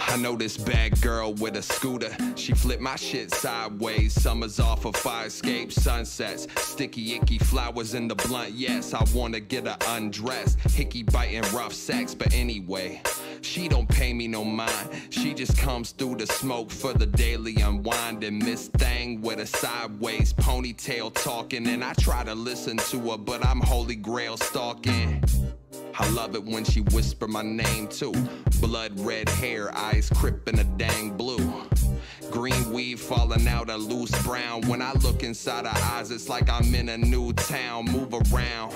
I know this bad girl with a scooter. She flipped my shit sideways. Summers off of fire escape sunsets. Sticky, icky flowers in the blunt. Yes, I wanna get her undressed. Hickey biting rough sex, but anyway. She don't pay me no mind. She just comes through the smoke for the daily unwind. And Miss Thang with a sideways ponytail talking. And I try to listen to her, but I'm holy grail stalking. I love it when she whisper my name too. Blood red hair, eyes crippin' a dang blue. Green weave falling out a loose brown. When I look inside her eyes, it's like I'm in a new town. Move around.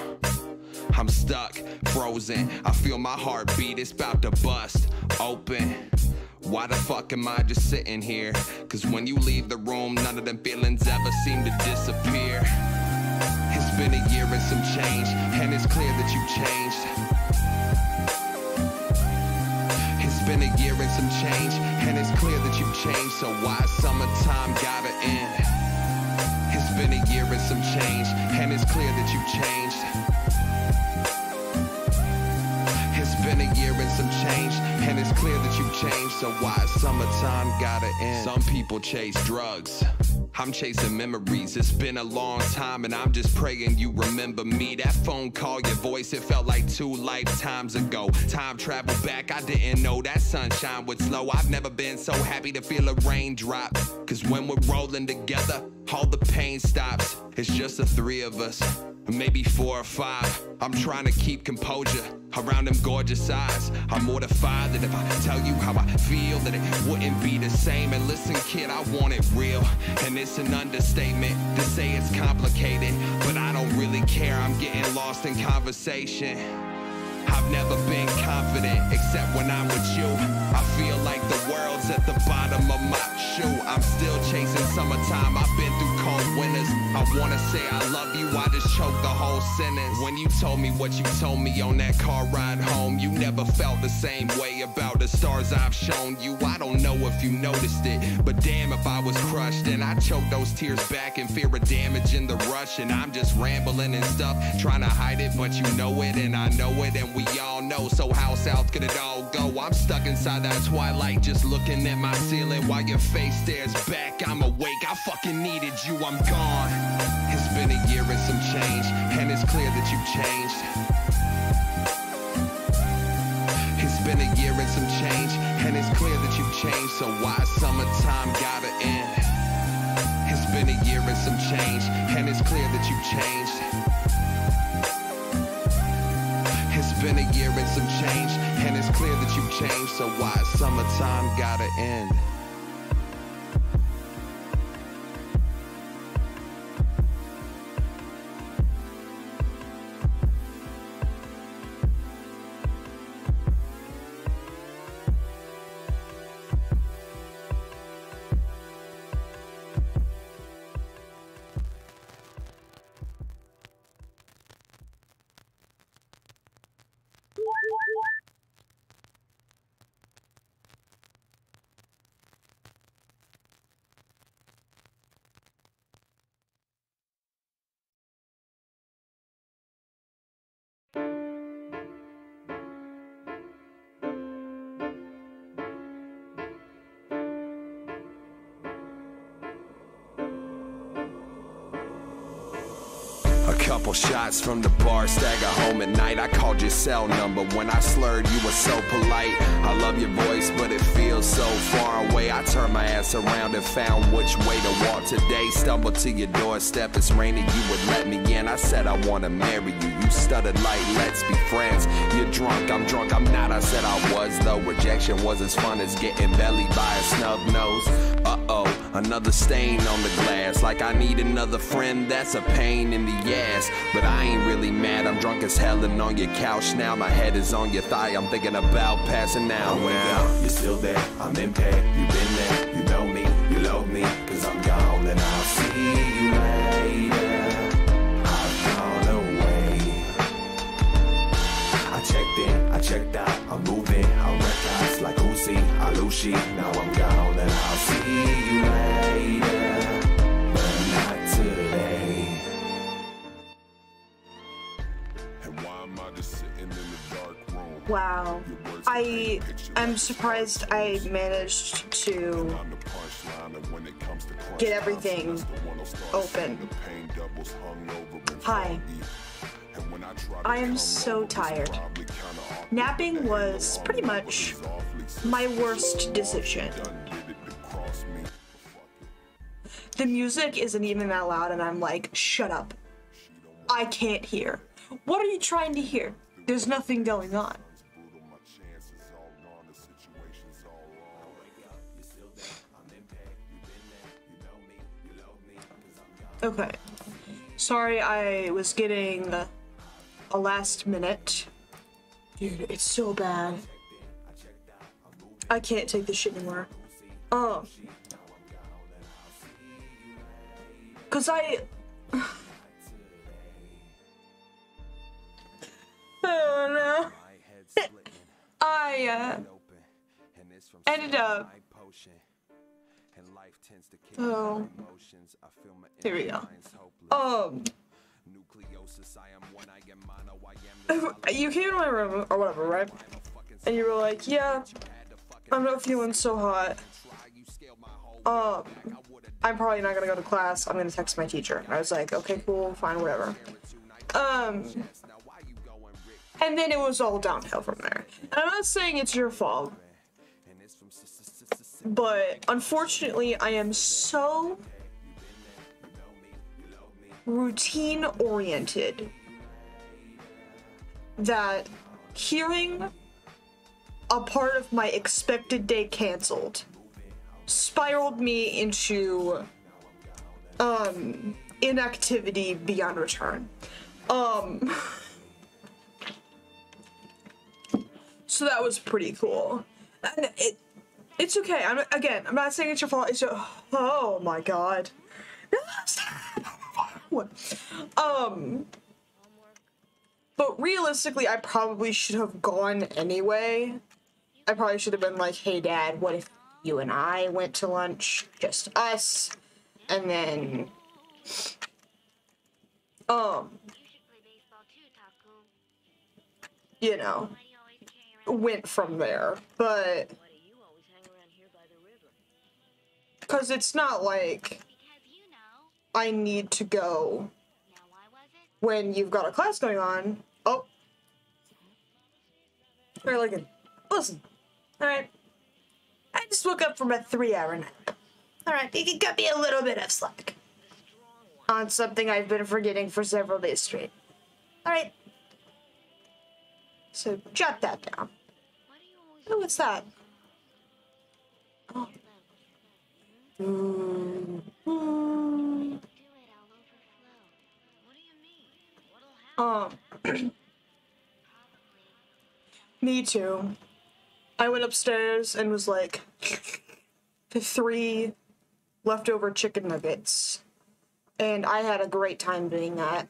I'm stuck, frozen. I feel my heartbeat, it's about to bust open. Why the fuck am I just sitting here? Cause when you leave the room, none of them feelings ever seem to disappear. It's been a year and some change, and it's clear that you changed. It's been a year and some change, and it's clear that you've changed. So why summertime gotta end? It's been a year and some change, and it's clear that you've changed. It's been a year and some change, and it's clear that you've changed. So why summertime gotta end? Some people chase drugs. I'm chasing memories. It's been a long time, and I'm just praying you remember me. That phone call, your voice, it felt like two lifetimes ago. Time travel back, I didn't know that sunshine would slow. I've never been so happy to feel a raindrop. Cause when we're rolling together, all the pain stops. It's just the three of us, maybe four or five. I'm trying to keep composure around them gorgeous eyes. I'm mortified that if I tell you how I feel, that it wouldn't be the same. And listen, kid, I want it real. And it's an understatement to say it's complicated, but I don't really care. I'm getting lost in conversation. I've never been confident except when I'm with you. I feel like the world's at the bottom of my shoe. I'm still chasing summertime. I've been through cold winters. I wanna say I love you. I just choked the whole sentence. When you told me what you told me on that car ride home, you never felt the same way about the stars I've shown you. I don't know if you noticed it, but damn if I was crushed and I choked those tears back in fear of damaging the rush. And I'm just rambling and stuff, trying to hide it, but you know it and I know it and we all know. So how south could it all go? I'm stuck inside that twilight, just looking at my ceiling while your face stares back. I'm awake, I fucking needed you, I'm gone. It's been a year and some change, and it's clear that you've changed. It's been a year and some change, and it's clear that you've changed. So why summertime gotta end? It's been a year and some change, and it's clear that you've changed. Been a year and some change, and it's clear that you've changed. So why summertime gotta end? Shots from the bar, stagger home at night. I called your cell number when I slurred, you were so polite. I love your voice, but it feels so far away. I turned my ass around and found which way to walk today. Stumbled to your doorstep, it's raining, you would let me in. I said I wanna marry you. You stuttered like, let's be friends. You're drunk, I'm drunk, I'm not. I said I was, though. Rejection was as fun as getting belly by a snub nose. Uh oh, another stain on the glass. Like I need another friend, that's a pain in the ass. But I ain't really mad, I'm drunk as hell and on your couch now. My head is on your thigh, I'm thinking about passing out now. You're still there, I'm impaired. You've been there, you know me, you love me, cause I'm gone and I'll see you later. I've gone away. I checked in, I checked out, I'm moving, I records like Uzi, Alushi. Now I'm gone and I'll see you Wow. I am surprised I managed to get everything open. Hi. I am so tired. Napping was pretty much my worst decision. The music isn't even that loud, and I'm like, shut up. I can't hear. What are you trying to hear? There's nothing going on. Okay. Sorry, I was getting a last minute. Dude, it's so bad. I can't take this shit anymore. Um. Cause I. oh no. I uh, ended up. Oh. Here we go. Um. You came in my room or whatever, right? And you were like, "Yeah, I'm not feeling so hot. Um, I'm probably not gonna go to class. I'm gonna text my teacher." And I was like, "Okay, cool, fine, whatever." Um, and then it was all downhill from there. And I'm not saying it's your fault, but unfortunately, I am so routine oriented that hearing a part of my expected day canceled spiraled me into um inactivity beyond return. Um so that was pretty cool. And it it's okay. I'm again i'm not saying it's your fault. It's just oh my god um but realistically i probably should have gone anyway. I probably should have been like hey dad what if you and i went to lunch? Just us. And then um you know went from there. But because it's not like i need to go when you've got a class going on. Oh. Very Lincoln. Listen. Alright. I just woke up from a three hour nap. Alright, you can cut me a little bit of slack. On something I've been forgetting for several days straight. Alright. So jot that down. Oh, what's that? Oh. Mm, mm. Um, me too. I went upstairs and was like, three leftover chicken nuggets, and I had a great time doing that.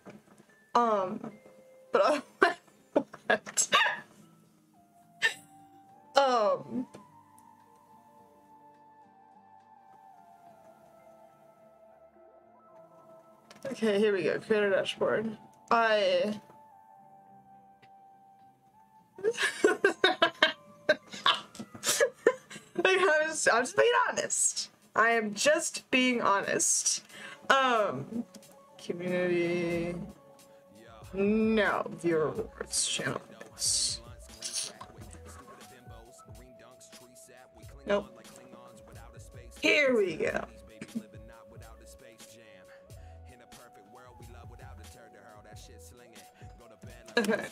Um, but I, um. Okay, here we go. Create a dashboard. I. I'm just, I'm just being honest. I am just being honest. Um, community. No, viewer rewards channels. Nope. Here we go. Okay.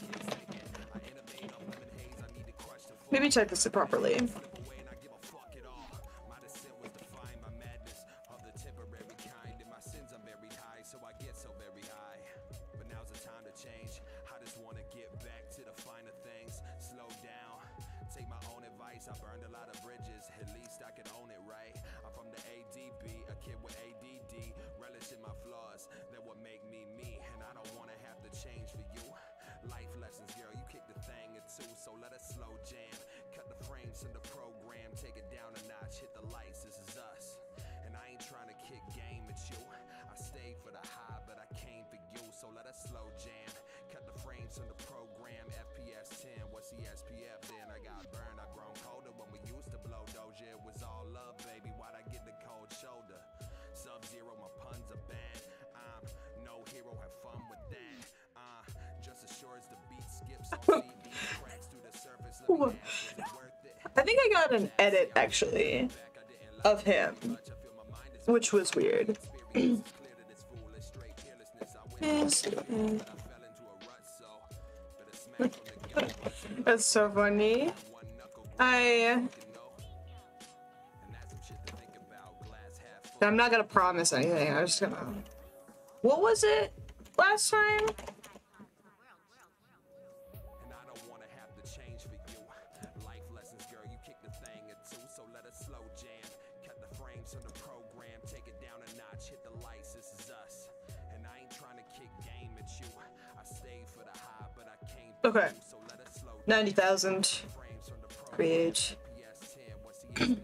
Maybe check this properly. I think I got an edit actually of him, which was weird. That's so funny. I. I'm not gonna promise anything. I'm just gonna. What was it last time? I got burned.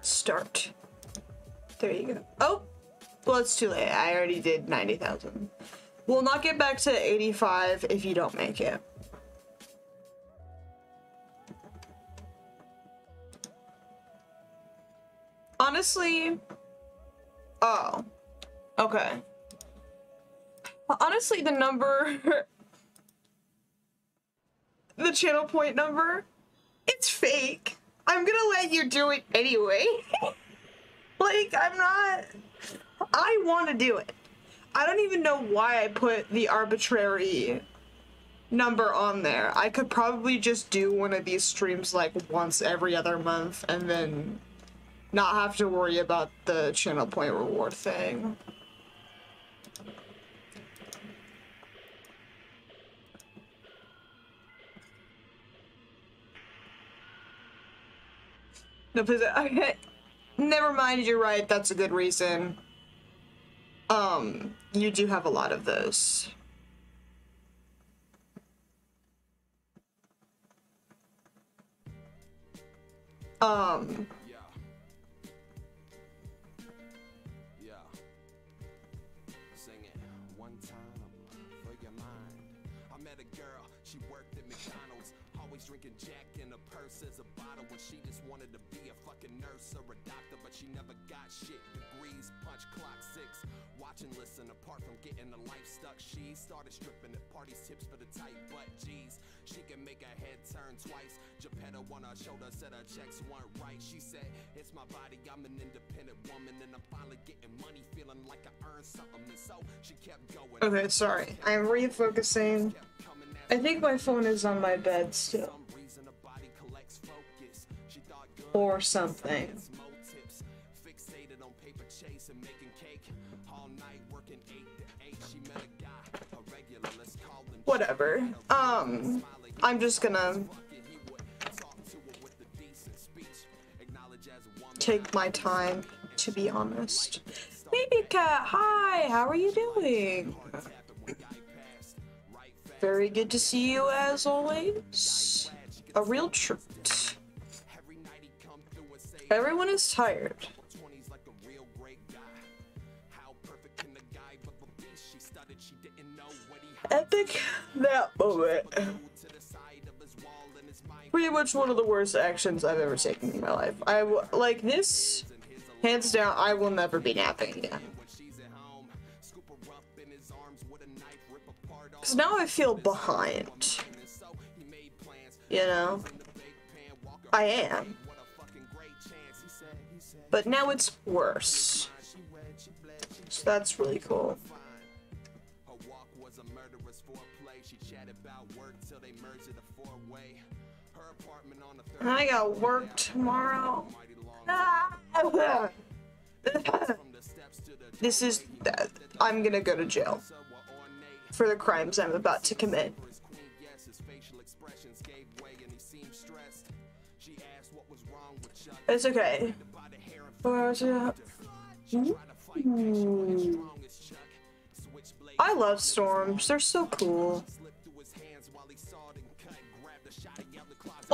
Start. There you go. Oh! Well, it's too late. I already did 90,000. We'll not get back to 85 if you don't make it. Honestly. Oh. Okay. Honestly, the number. the channel point number. It's fake. I'm gonna let you do it anyway. like, I'm not. I want to do it. I don't even know why I put the arbitrary number on there. I could probably just do one of these streams like once every other month and then not have to worry about the channel point reward thing. No, please. Okay. Never mind. You're right. That's a good reason. Um, you do have a lot of those. Um, Watch and listen, apart from getting the life stuck, she started stripping at parties, tips for the tight butt. Jeez, she can make her head turn twice. Geppetto on her shoulder said her checks weren't right. She said, It's my body, I'm an independent woman, and I'm finally getting money, feeling like I earned something. And so she kept going. okay, sorry. I'm refocusing. kept coming at I think my phone is on my bed still. or reason Whatever. Um, I'm just gonna take my time, to be honest. Baby cat, hi, how are you doing? Very good to see you as always. A real treat. Everyone is tired. Wall and his mind Pretty much one of the worst actions I've ever taken in my life. I like this, hands down. I will never be napping again. Cause now I feel behind. You know, I am. But now it's worse. So that's really cool. I got work tomorrow. This is. I'm gonna go to jail for the crimes I'm about to commit. It's okay. I love storms. They're so cool.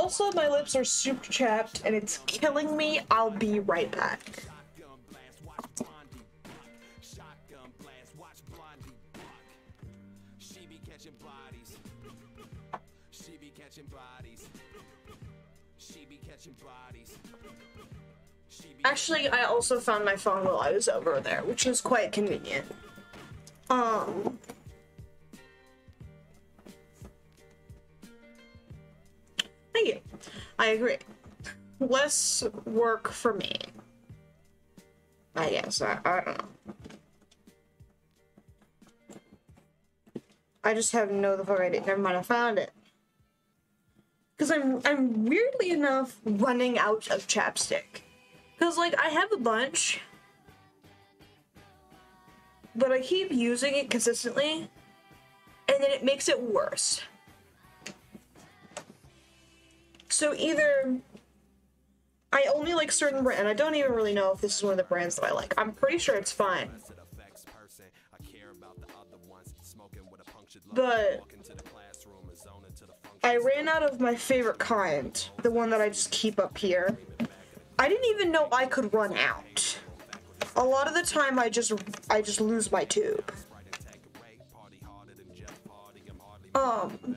Also, my lips are super chapped and it's killing me. I'll be right back. Actually, I also found my phone while I was over there, which is quite convenient. Um. I agree. Less work for me. I guess. I, I don't know. I just have no the fuck idea. Never mind, I found it. Cause I'm I'm weirdly enough running out of chapstick. Cause like I have a bunch, but I keep using it consistently, and then it makes it worse. So either I only like certain and I don't even really know if this is one of the brands that I like. I'm pretty sure it's fine. But I ran out of my favorite kind, the one that I just keep up here. I didn't even know I could run out. A lot of the time I just I just lose my tube. Um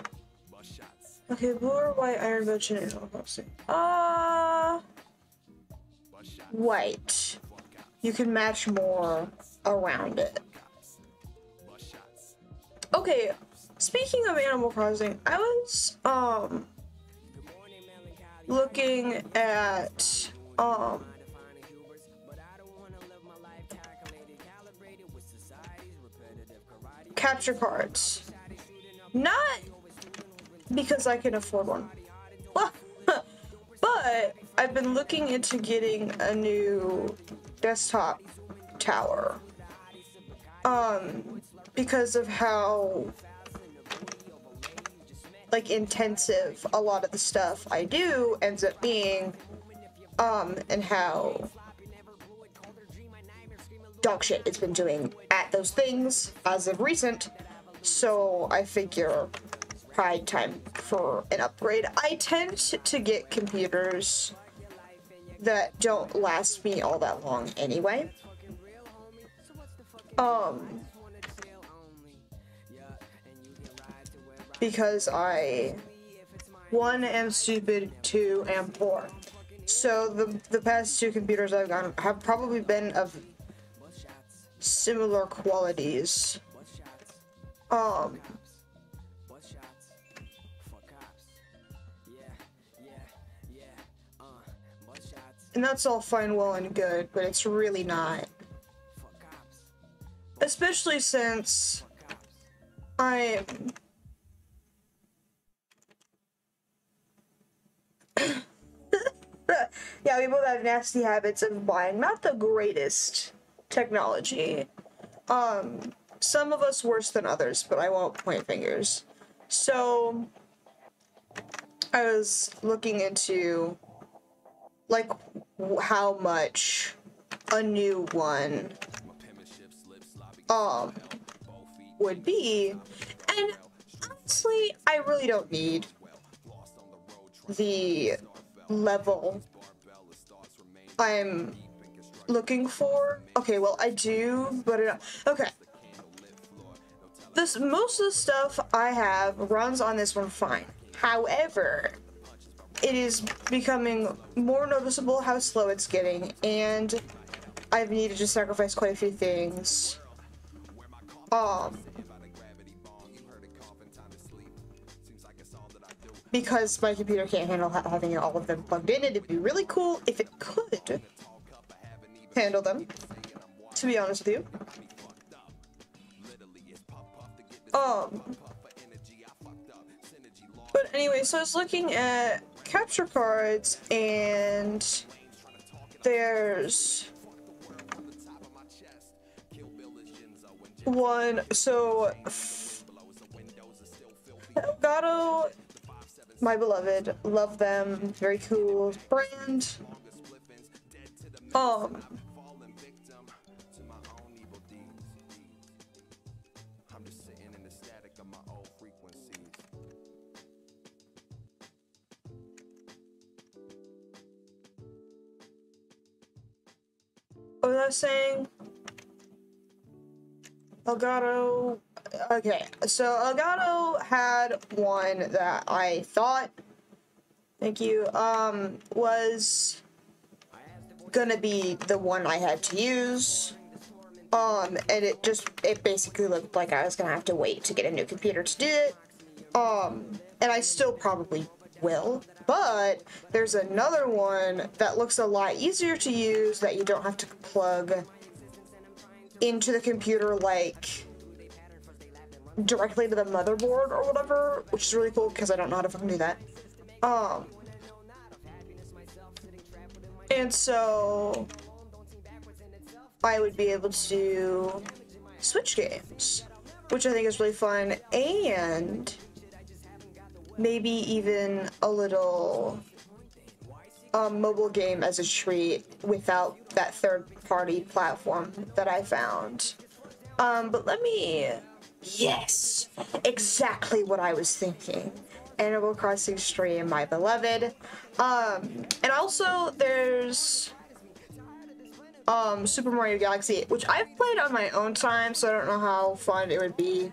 Okay, blue or white iron chin Ah, uh, white. You can match more around it. Okay, speaking of Animal Crossing, I was um looking at um capture cards. Not because I can afford one. but I've been looking into getting a new desktop tower. Um, because of how like intensive a lot of the stuff I do ends up being, um, and how dog shit it's been doing at those things as of recent. So I figure pride time for an upgrade. I tend to get computers that don't last me all that long anyway. Um, because I, one, am stupid, two, am poor. So the the past two computers I've gotten have probably been of similar qualities. Um, and that's all fine, well, and good, but it's really not. Especially since I'm. yeah, we both have nasty habits of buying not the greatest technology. Um, some of us worse than others, but I won't point fingers. So, I was looking into like how much a new one um would be and honestly i really don't need the level i'm looking for. Okay, well I do, but okay. This most of the stuff I have runs on this one fine. However, it is becoming more noticeable how slow it's getting, and I've needed to sacrifice quite a few things. Um, because my computer can't handle having all of them plugged in, it'd be really cool if it could handle them, to be honest with you. Um, but anyway, so I was looking at capture cards and there's one, so Elgato, my beloved, love them, very cool brand. Um, what was I saying? Elgato. Okay, so Elgato had one that I thought, thank you, um, was gonna be the one I had to use. Um, and it just, it basically looked like I was gonna have to wait to get a new computer to do it. Um, and I still probably will, but there's another one that looks a lot easier to use that you don't have to plug into the computer like directly to the motherboard or whatever, which is really cool because I don't know how to fucking do that. Um, and so I would be able to switch games, which I think is really fun, and maybe even a little um, mobile game as a treat without that third party platform that I found. Um, but let me. Yes! Exactly what I was thinking. Animal Crossing Stream, my beloved. Um, and also there's um Super Mario Galaxy, which I've played on my own time, so I don't know how fun it would be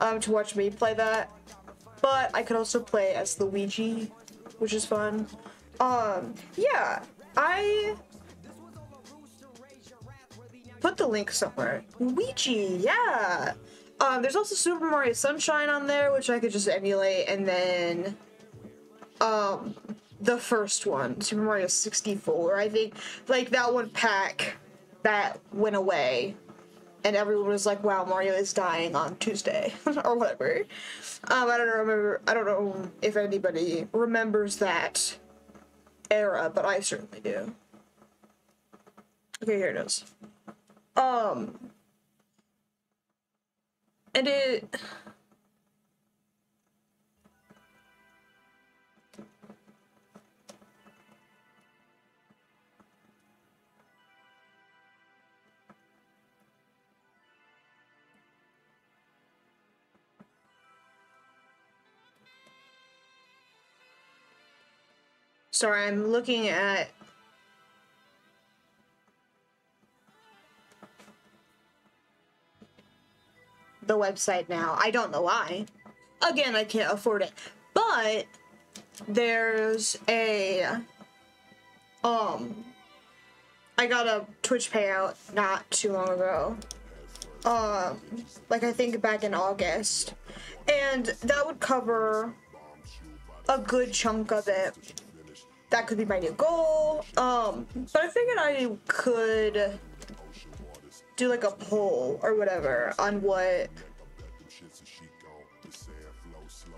um to watch me play that. But I could also play as Luigi, which is fun. Um, yeah, I put the link somewhere. Luigi, yeah. Um, there's also Super Mario Sunshine on there, which I could just emulate, and then um the first one, Super Mario 64, I think, like that one pack that went away. And everyone was like, wow, Mario is dying on Tuesday, or whatever. Um, I don't remember, I don't know if anybody remembers that era, but I certainly do. Okay, here it is. Um, and it. Sorry, I'm looking at the website now. I don't know why. Again, I can't afford it. But there's a um I got a Twitch payout not too long ago. Um like I think back in August. And that would cover a good chunk of it. That could be my new goal. Um but I figured I could do like a poll or whatever on what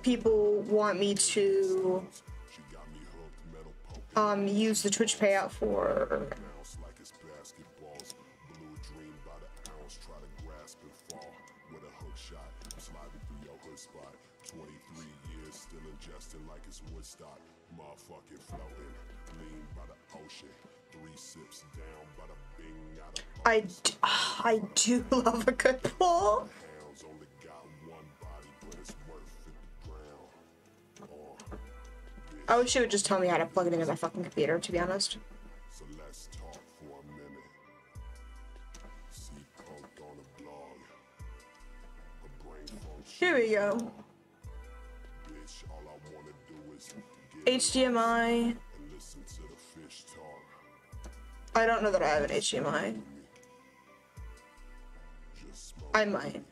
people want me to um use the Twitch payout for. I, d- ah, I do love a good. Oh, I wish it would just tell me how to plug it into my fucking computer, to be honest. so let's talk for a minute. See punk on the blog. A brain Here we go. bitch. All I wanna do is HDMI. I don't know that I have an HDMI. I might.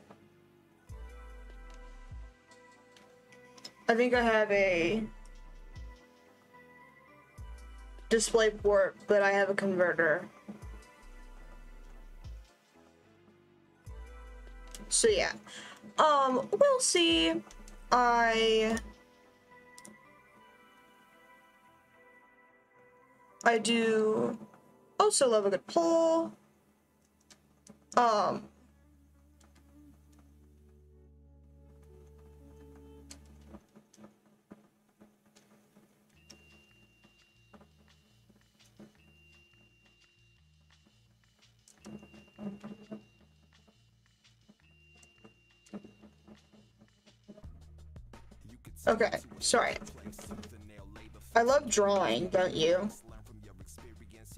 I think I have a display port, but I have a converter. So yeah. Um, we'll see. I I do also love a good poll. Um Okay, sorry. I love drawing, don't you?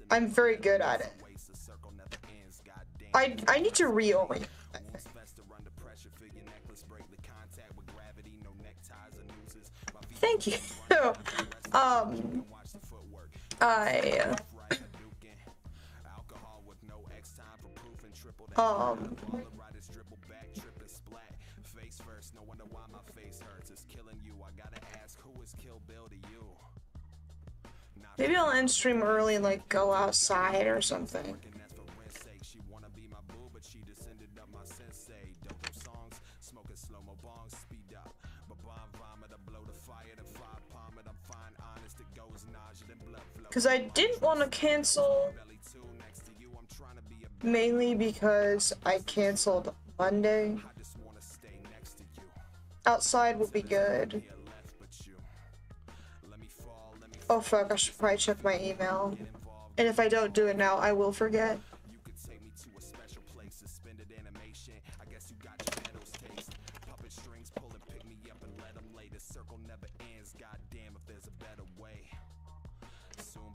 I'm very good at it. I I need to reorient. Thank you. um, I. Um. Maybe I'll end stream early like go outside or something. Because I didn't want to cancel mainly because I canceled Monday. Outside would be good. Oh fuck, I should probably check my email. And if I don't do it now, I will forget.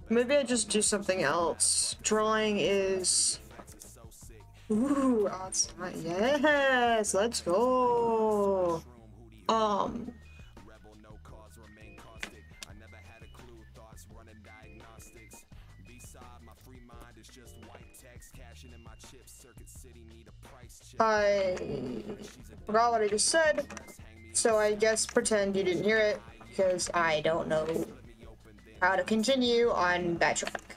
Maybe I just do something else. Drawing is. Ooh, outside. Yes, let's go. Um. I forgot what I just said, so I guess pretend you didn't hear it because I don't know how to continue on that track.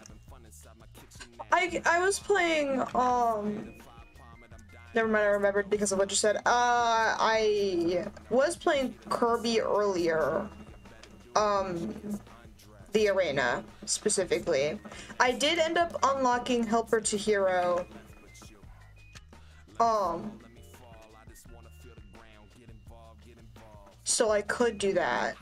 I I was playing um. Never mind, I remembered because of what you said. Uh, I was playing Kirby earlier. Um, the arena specifically. I did end up unlocking Helper to Hero. Um. So I could do that.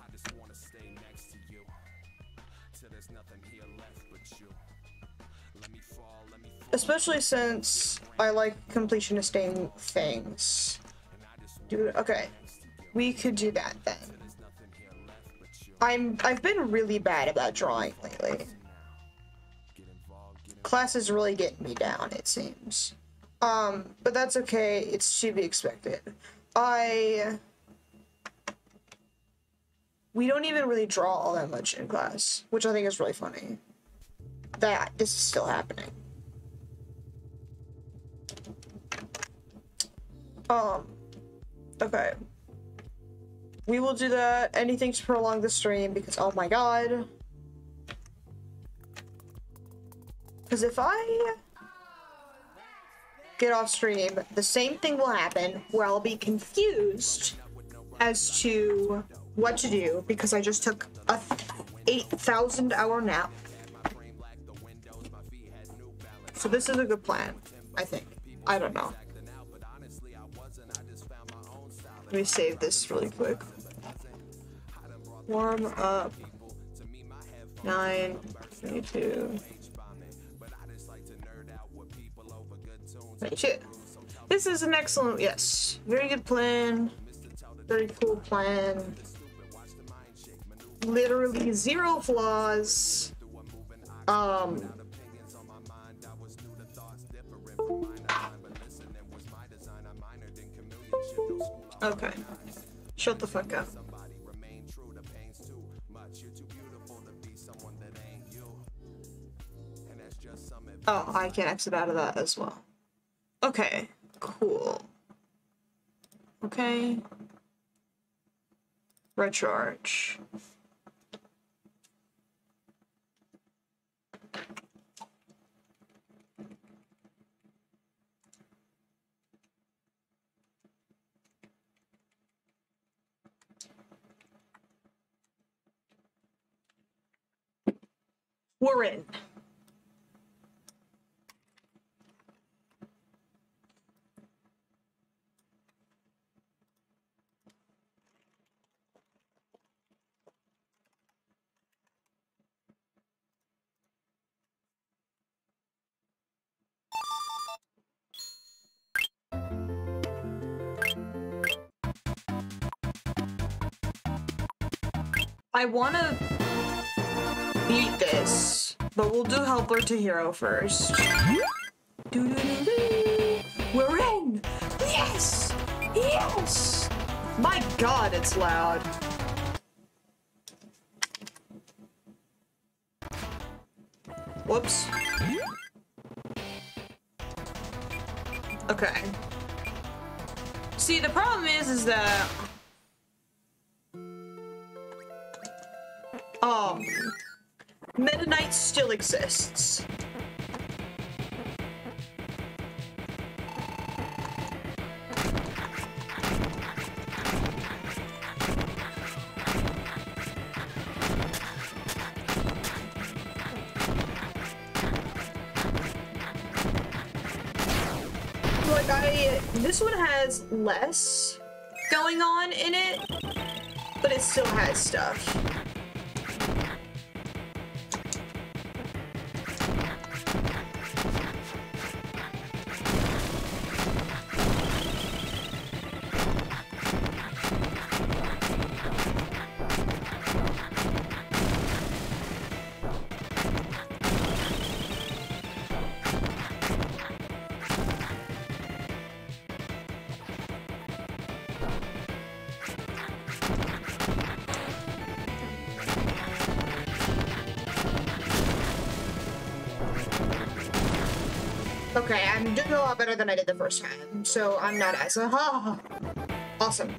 Especially since I like completionist thing things. Dude, okay. We could do that then. I'm I've been really bad about drawing lately. Class is really getting me down, it seems. Um, but that's okay, it's to be expected. I we don't even really draw all that much in class, which I think is really funny. That this is still happening. Um, okay. We will do that. Anything to prolong the stream because, oh my god. Because if I get off stream, the same thing will happen where I'll be confused as to what to do because I just took a 8,000 hour nap. So this is a good plan, I think. I don't know. Let me save this really quick. Warm up. 9, 22. 22. This is an excellent, yes. Very good plan. Very cool plan. Literally zero flaws. Um, Okay. Shut the fuck up. Oh, I can exit out of that as well. Okay, cool. Okay. Recharge. We're in. I want to beat this, but we'll do helper to hero first. Doo-doo-doo-doo. We're in! Yes! Yes! My god, it's loud. Whoops. Okay. See, the problem is, is that... Um... Meta Knight still exists. Like I, this one has less going on in it, but it still has stuff. Lot better than I did the first time, so I'm not as a ha. Awesome.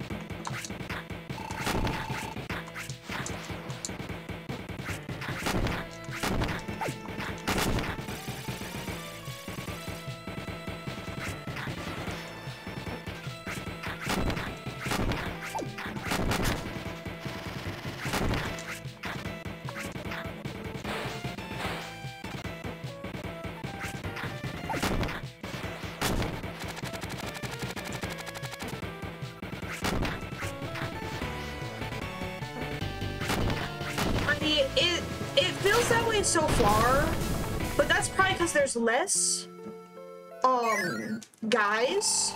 Less um guys.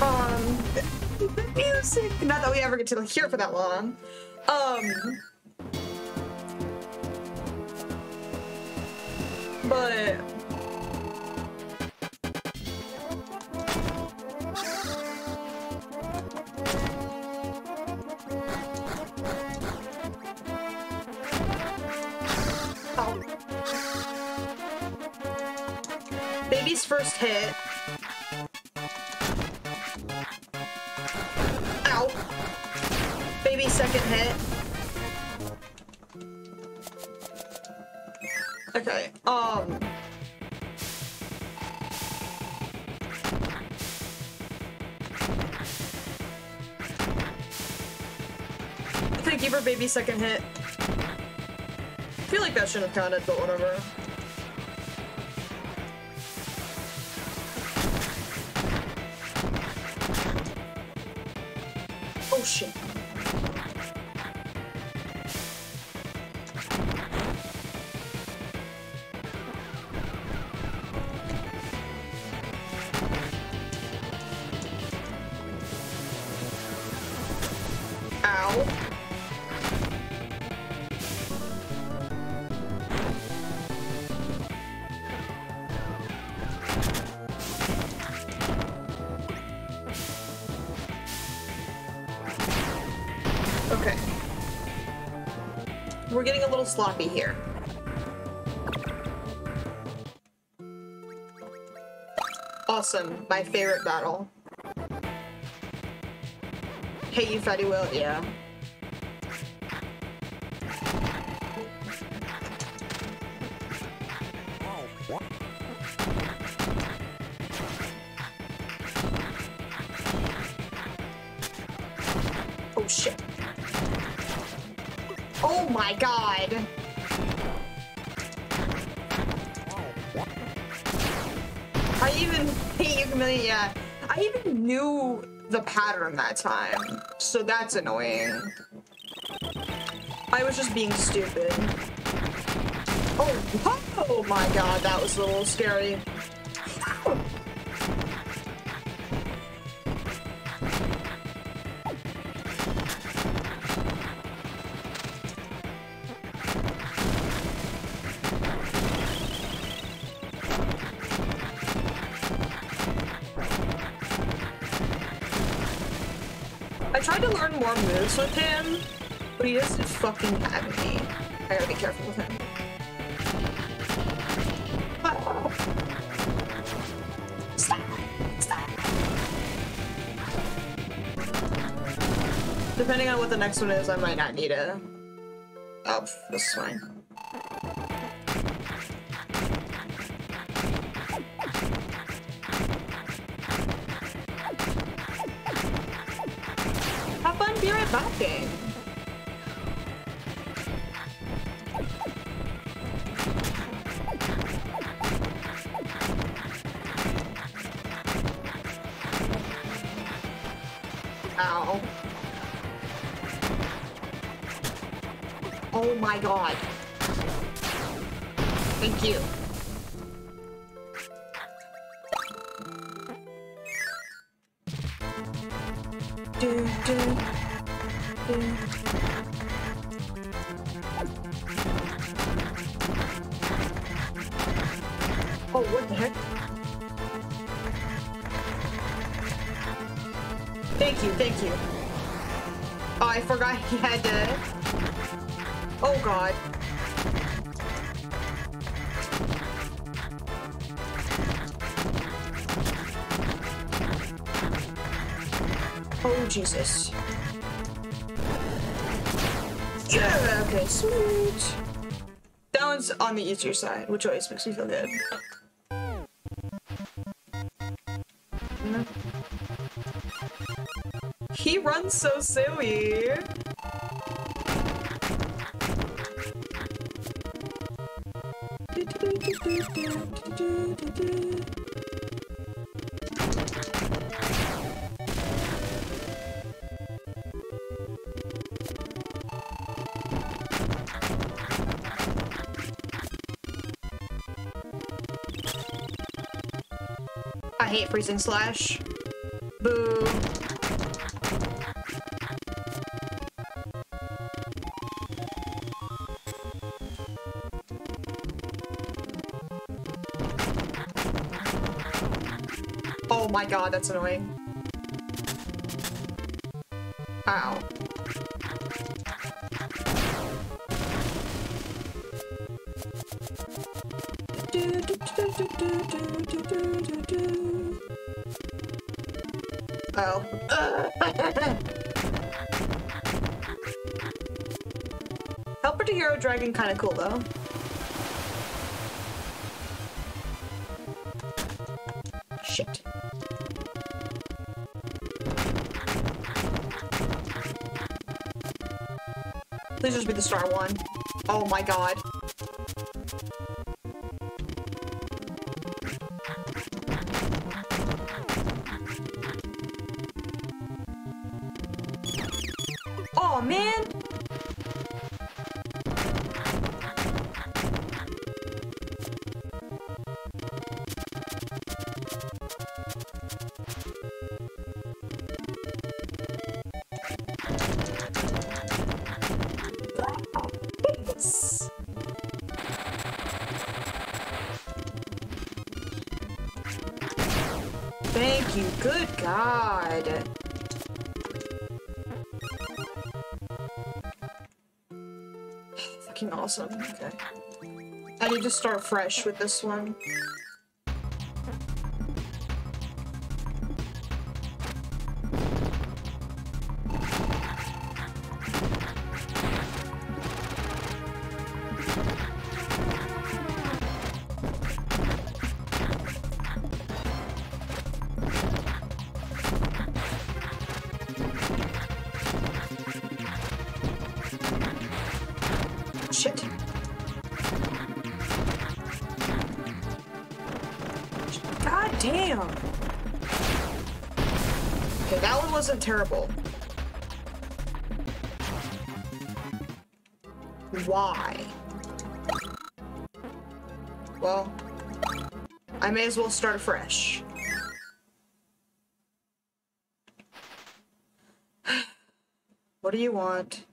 Um, music. Not that we ever get to hear for that long. Baby second hit. I feel like that shouldn't have counted, but whatever. Little sloppy here. Awesome. My favorite battle. Hey, you fatty whale, yeah. Pattern that time, so that's annoying. I was just being stupid. Oh, oh my god, that was a little scary. I tried to learn more moves with him, but he doesn't fucking have me. I gotta be careful with him. Depending on what the next one is, I might not need it. Oh, this is fine. One's your side, which always makes me feel good. He runs so silly. I hate freezing slash. Boo. Oh my god, that's annoying. Ow. Hero Dragon kinda cool though. Shit. Please just be the star one. Oh my god. Start fresh with this one. Start fresh. What do you want?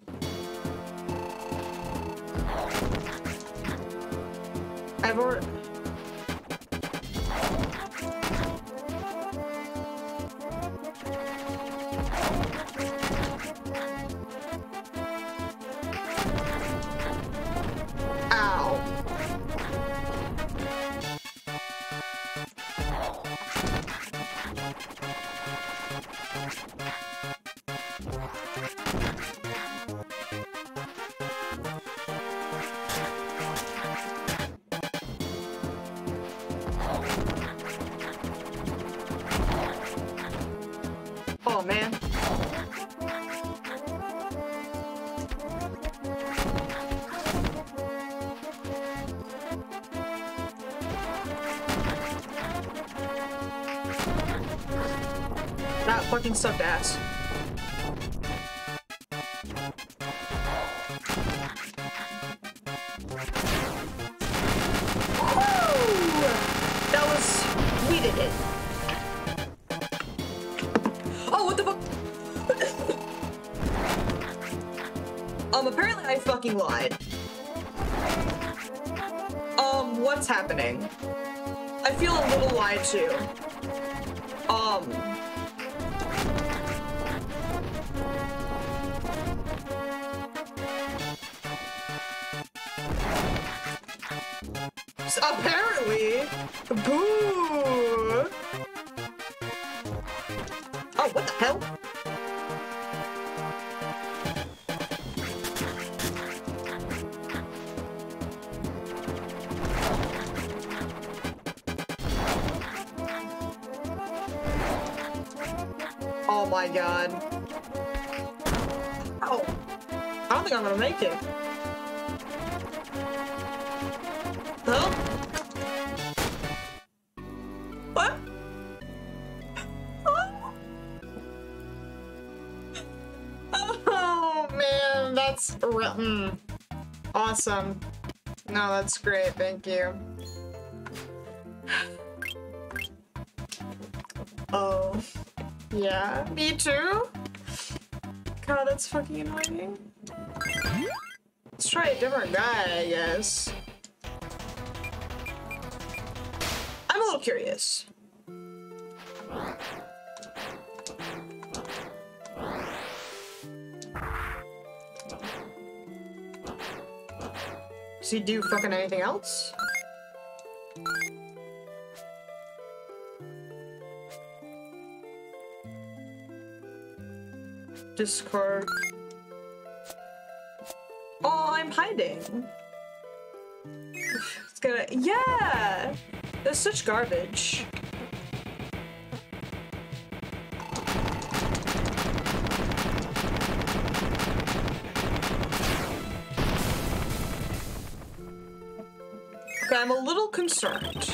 What the fuck? um, apparently I fucking lied. Um, what's happening? I feel a little lied to. It. Huh? What? Oh man, that's written. Hmm. Awesome. No, that's great. Thank you. Oh. Yeah, me too. God, that's fucking annoying. Try a different guy, I guess. I'm a little curious. Does he do fucking anything else? Discard. Oh, I'm hiding. It's gonna. Yeah! That's such garbage. I'm a little concerned.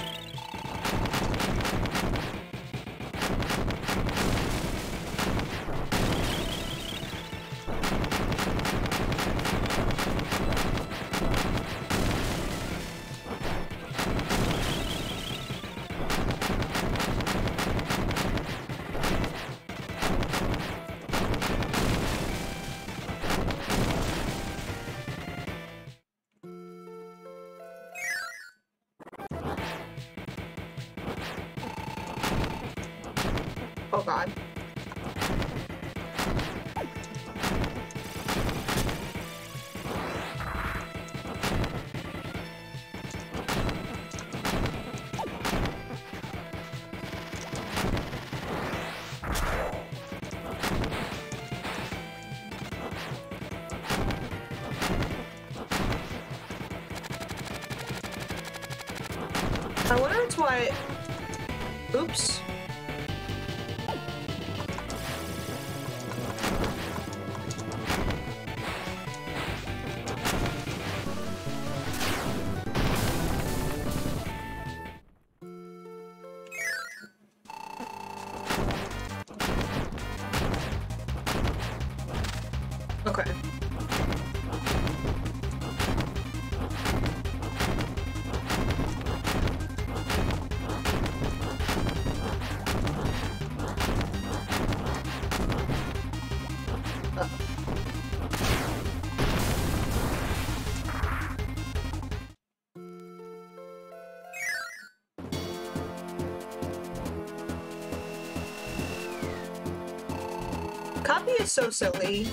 Silly.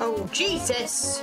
Oh, Jesus!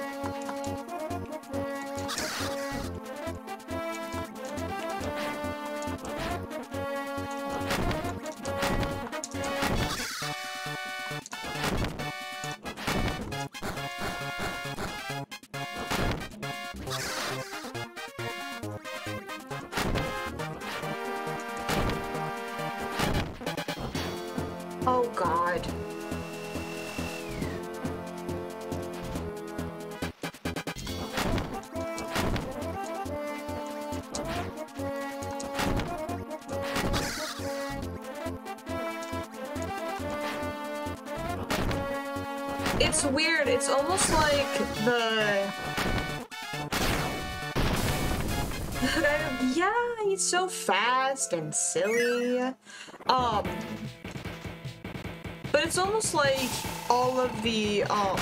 It's weird. It's almost like the. yeah, he's so fast and silly. Um, but it's almost like all of the um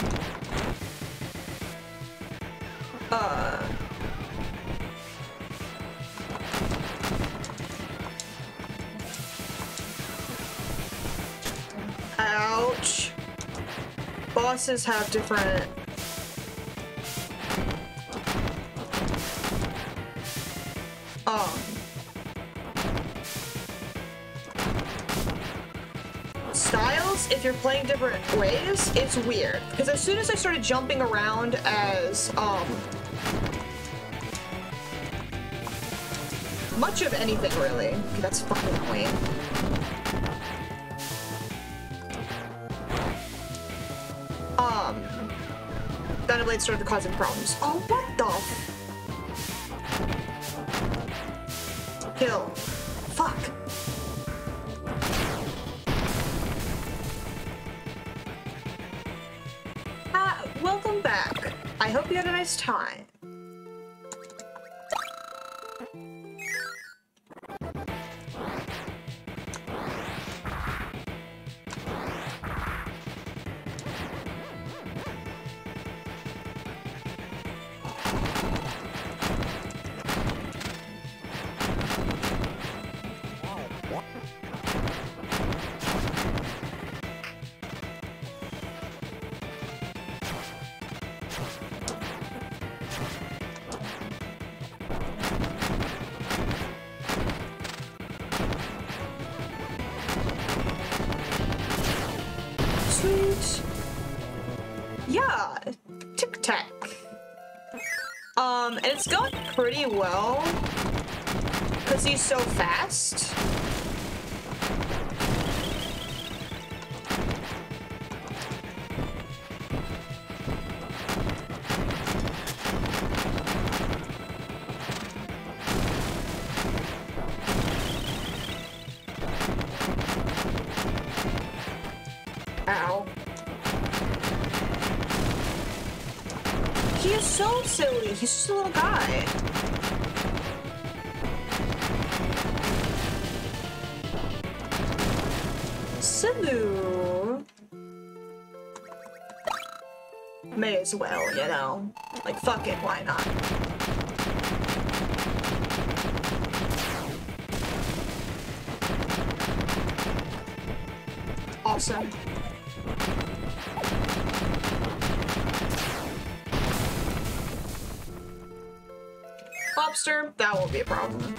have different um styles if you're playing different ways it's weird. Because as soon as i started jumping around as um much of anything really that's fucking annoying Thunderblade started causing problems oh what the kill fuck Uh, welcome back. I hope you had a nice time. So fast. You know. Like, fuck it, why not? Awesome. Lobster, that won't be a problem.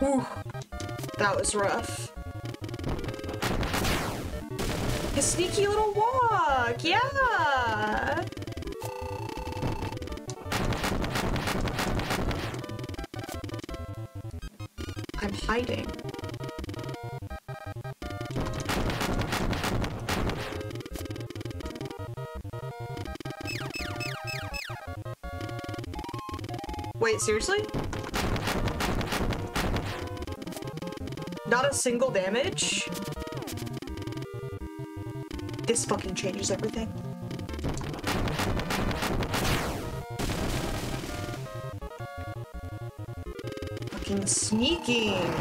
Whew. That was rough. His sneaky hiding. Wait, seriously? Not a single damage? This fucking changes everything. Fucking sneaking.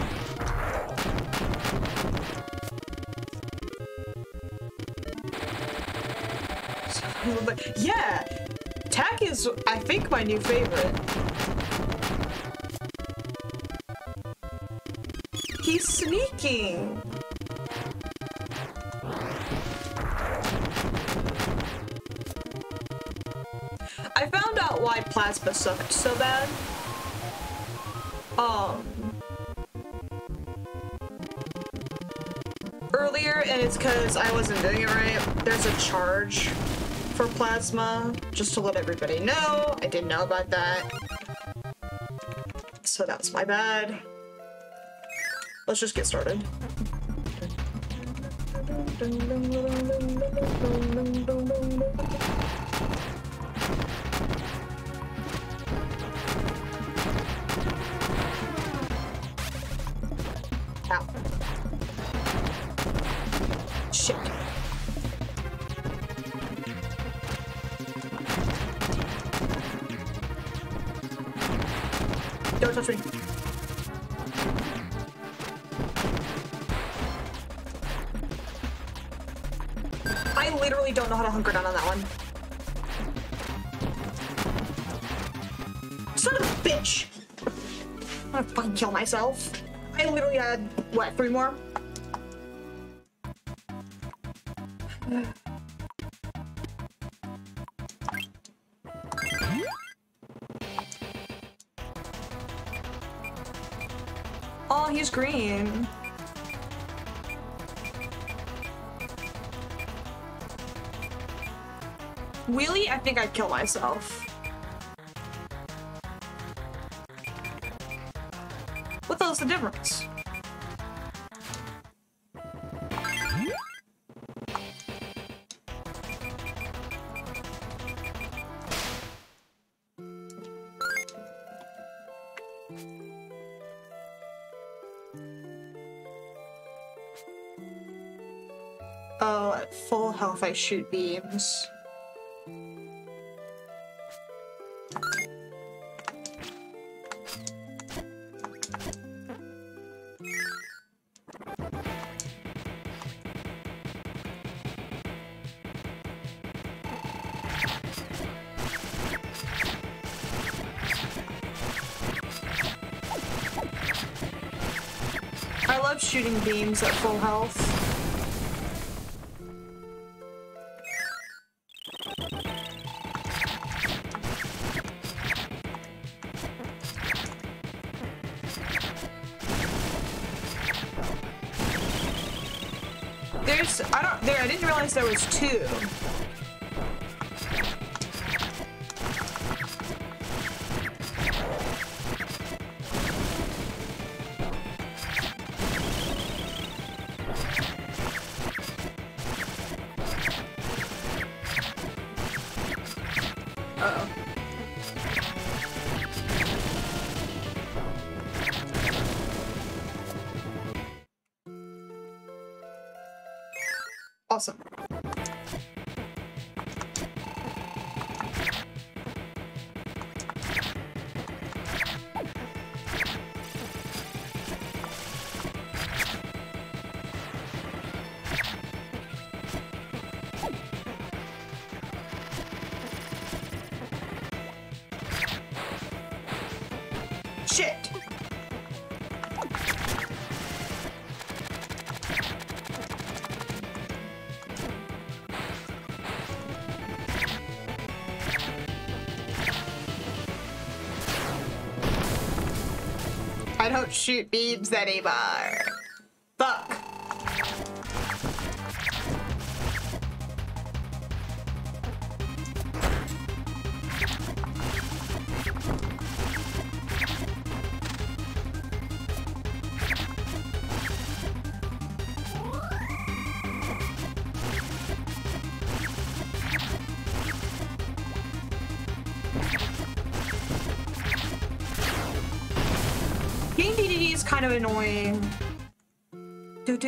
Yeah, Tac is, I think, my new favorite. He's sneaking. I found out why plasma sucked so bad. Um. Earlier, and it's because I wasn't doing it right. There's a charge for plasma, just to let everybody know. I didn't know about that. So that was my bad. Let's just get started. Had, what, three more? Oh, he's green. Wheelie, I think I'd kill myself. Shoot beams. I love shooting beams at full health. Two. Don't shoot beams anymore.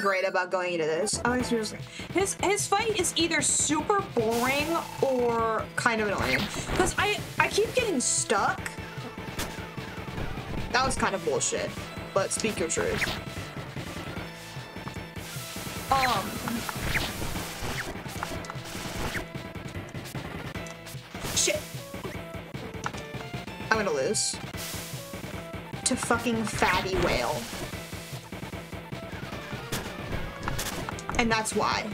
great about going into this. Oh, seriously. His his fight is either super boring or kind of annoying. Because I I keep getting stuck. That was kind of bullshit. But speak your truth. Um. Shit. I'm gonna lose. To fucking fatty whale. And that's why.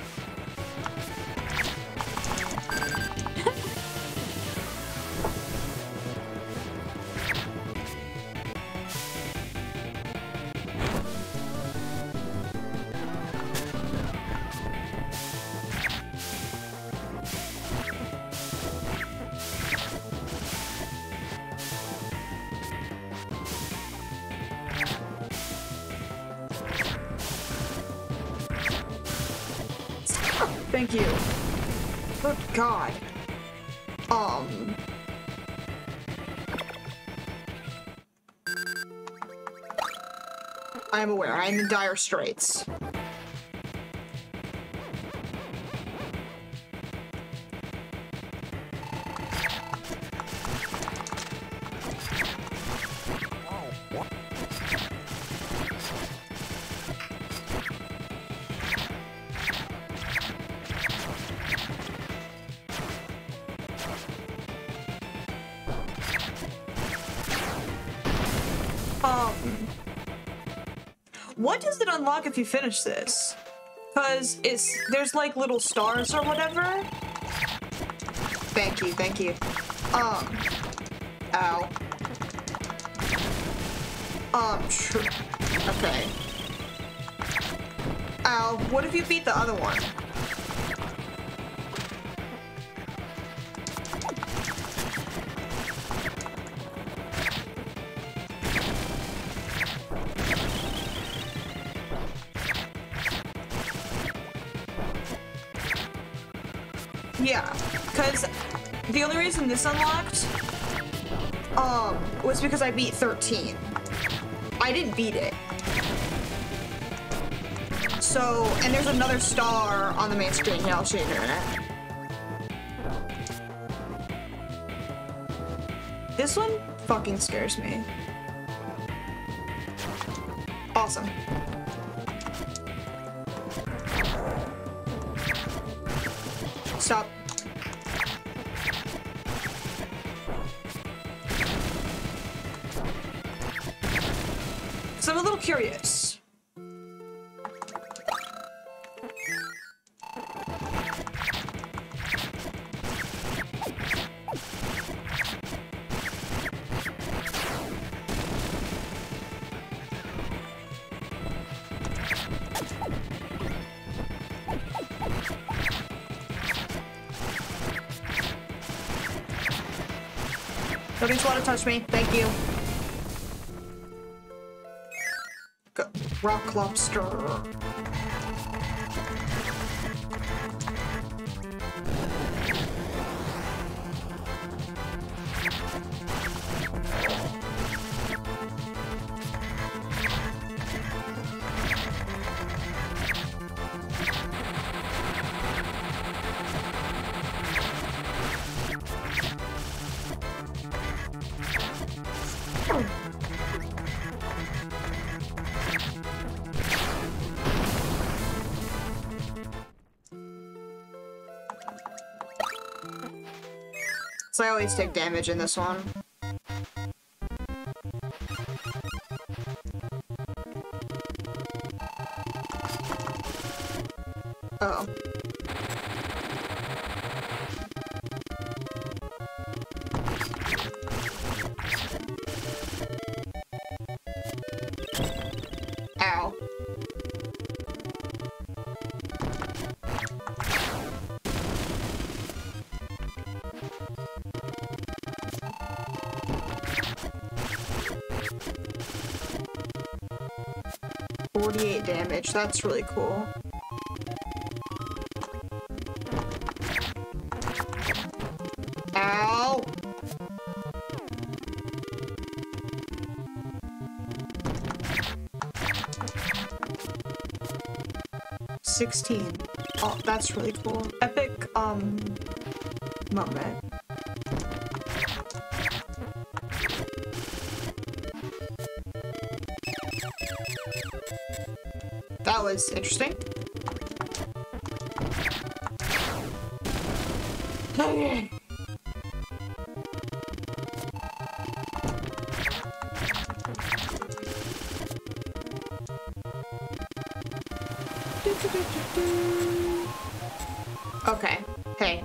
In dire straits. If you finish this? Cause it's there's like little stars or whatever. Thank you, thank you. Um, ow. Um, okay. Ow. What if you beat the other one? Reason this unlocked um was because I beat 13. I didn't beat it. So, and there's another star on the main screen. Here, I'll show you in a minute. This one fucking scares me. Awesome. Touch me. Thank you. Rock lobster. Always take damage in this one. That's really cool. Ow! Sixteen. Oh, that's really cool. Epic, um, moment. Was interesting. Okay. Okay. Hey.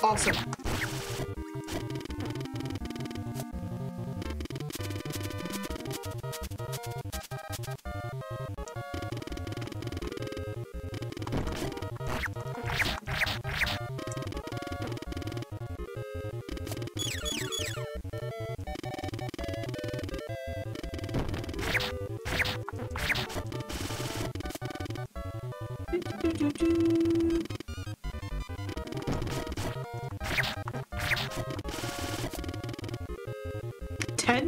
Awesome.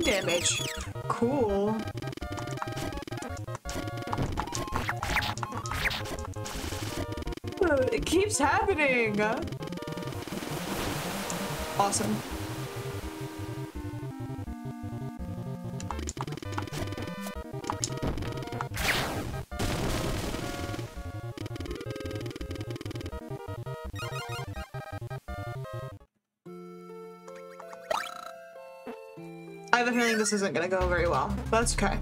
Damage. Cool. It keeps happening. Awesome. This isn't gonna go very well, but that's okay.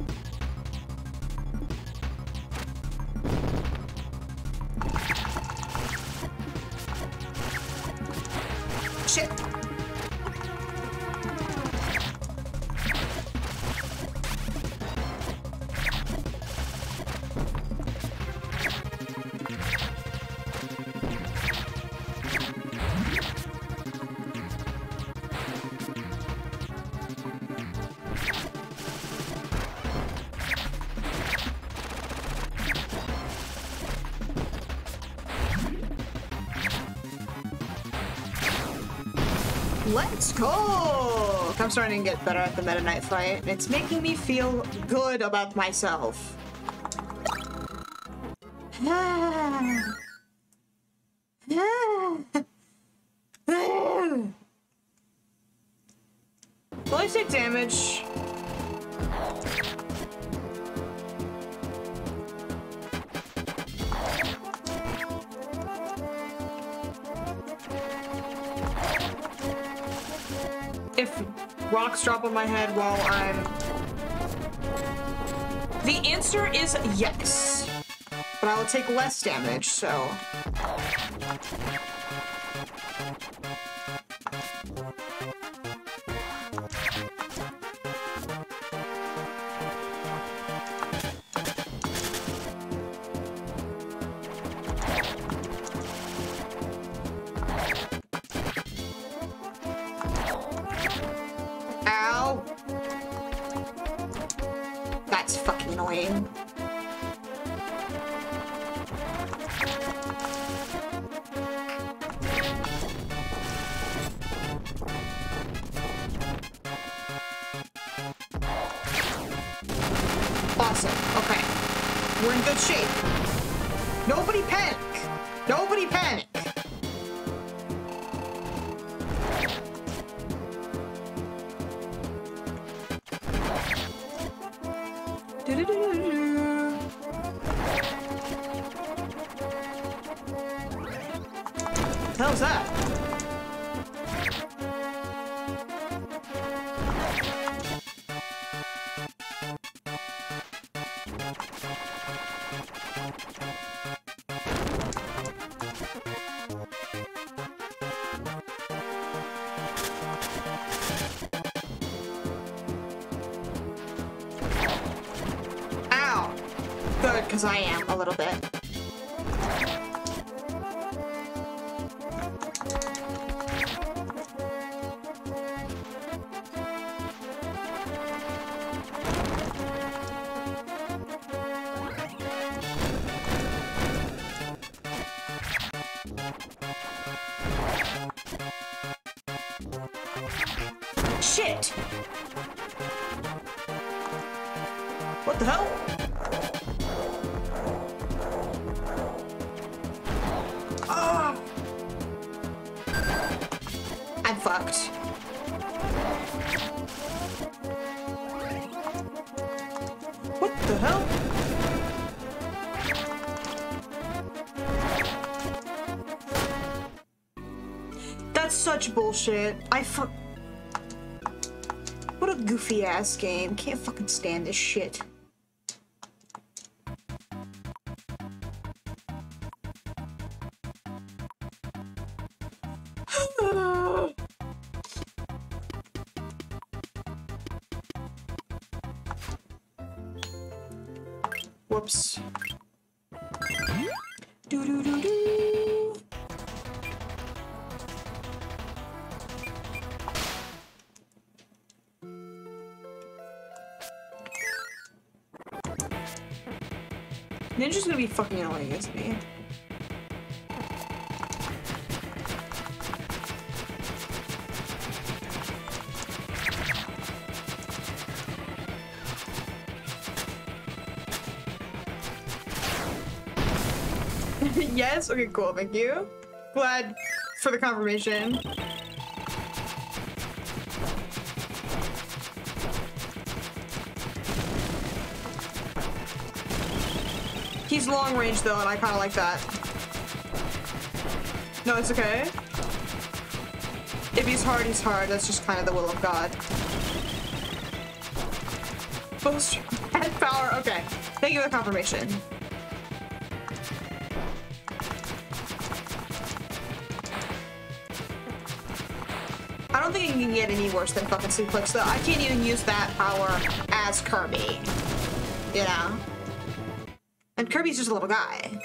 I'm starting to get better at the Meta Knight fight. It's making me feel good about myself. On my head while I'm... The answer is yes. But I will take less damage, so... little bit. Fucked. What the hell? That's such bullshit. I fuck. What a goofy ass game. Can't fucking stand this shit. Fucking annoying, yes? Okay, cool, thank you. Glad for the confirmation. Long range though, and I kind of like that. No, it's okay. If he's hard, he's hard. That's just kind of the will of God. Boost head power. Okay. Thank you for the confirmation. I don't think it can get any worse than fucking suplex though. I can't even use that power as Kirby. You know? And Kirby's just a little guy.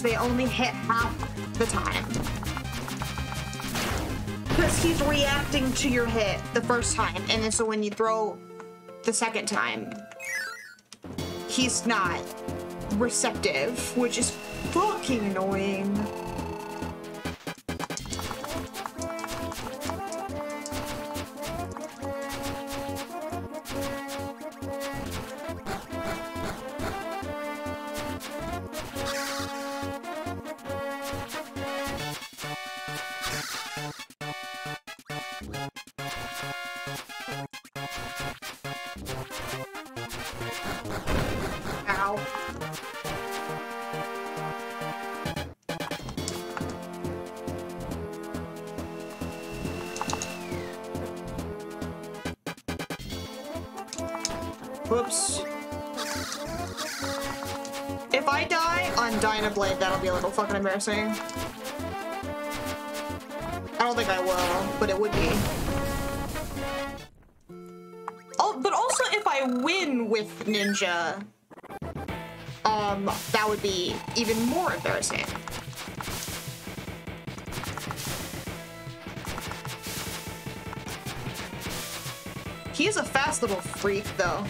They only hit half the time. Because he's reacting to your hit the first time, and then so when you throw the second time, he's not receptive, which is embarrassing. I don't think I will, but it would be. Oh, but also if I win with Ninja, um, that would be even more embarrassing. He is a fast little freak, though.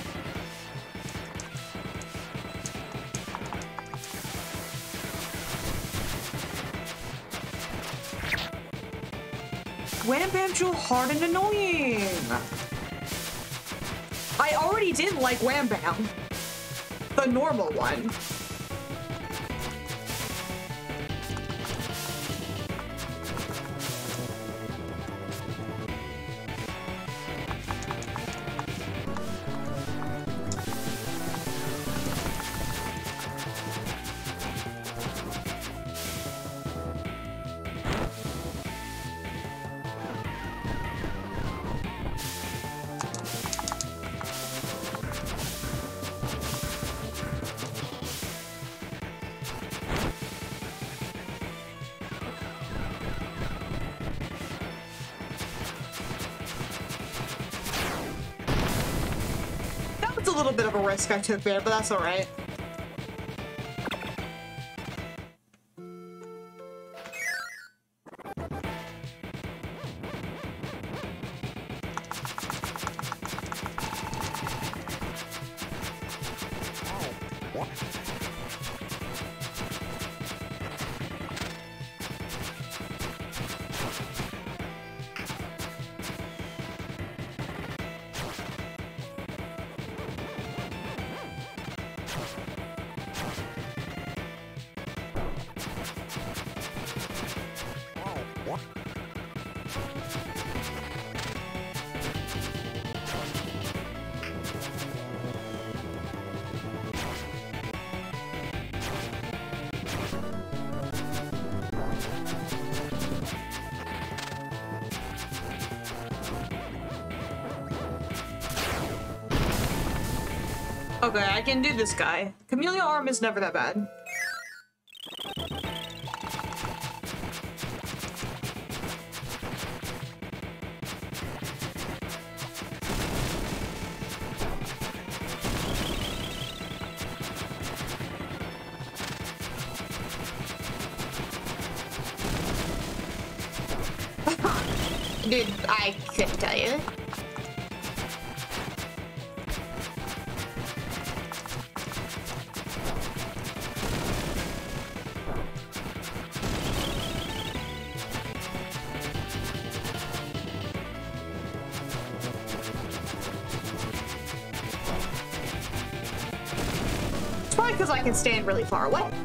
Hard and annoying. I already did like Wham Bam. The normal one. A risk there, but that's alright. Okay, I can do this guy. Camellia arm is never that bad. Dude, I couldn't stand really far away.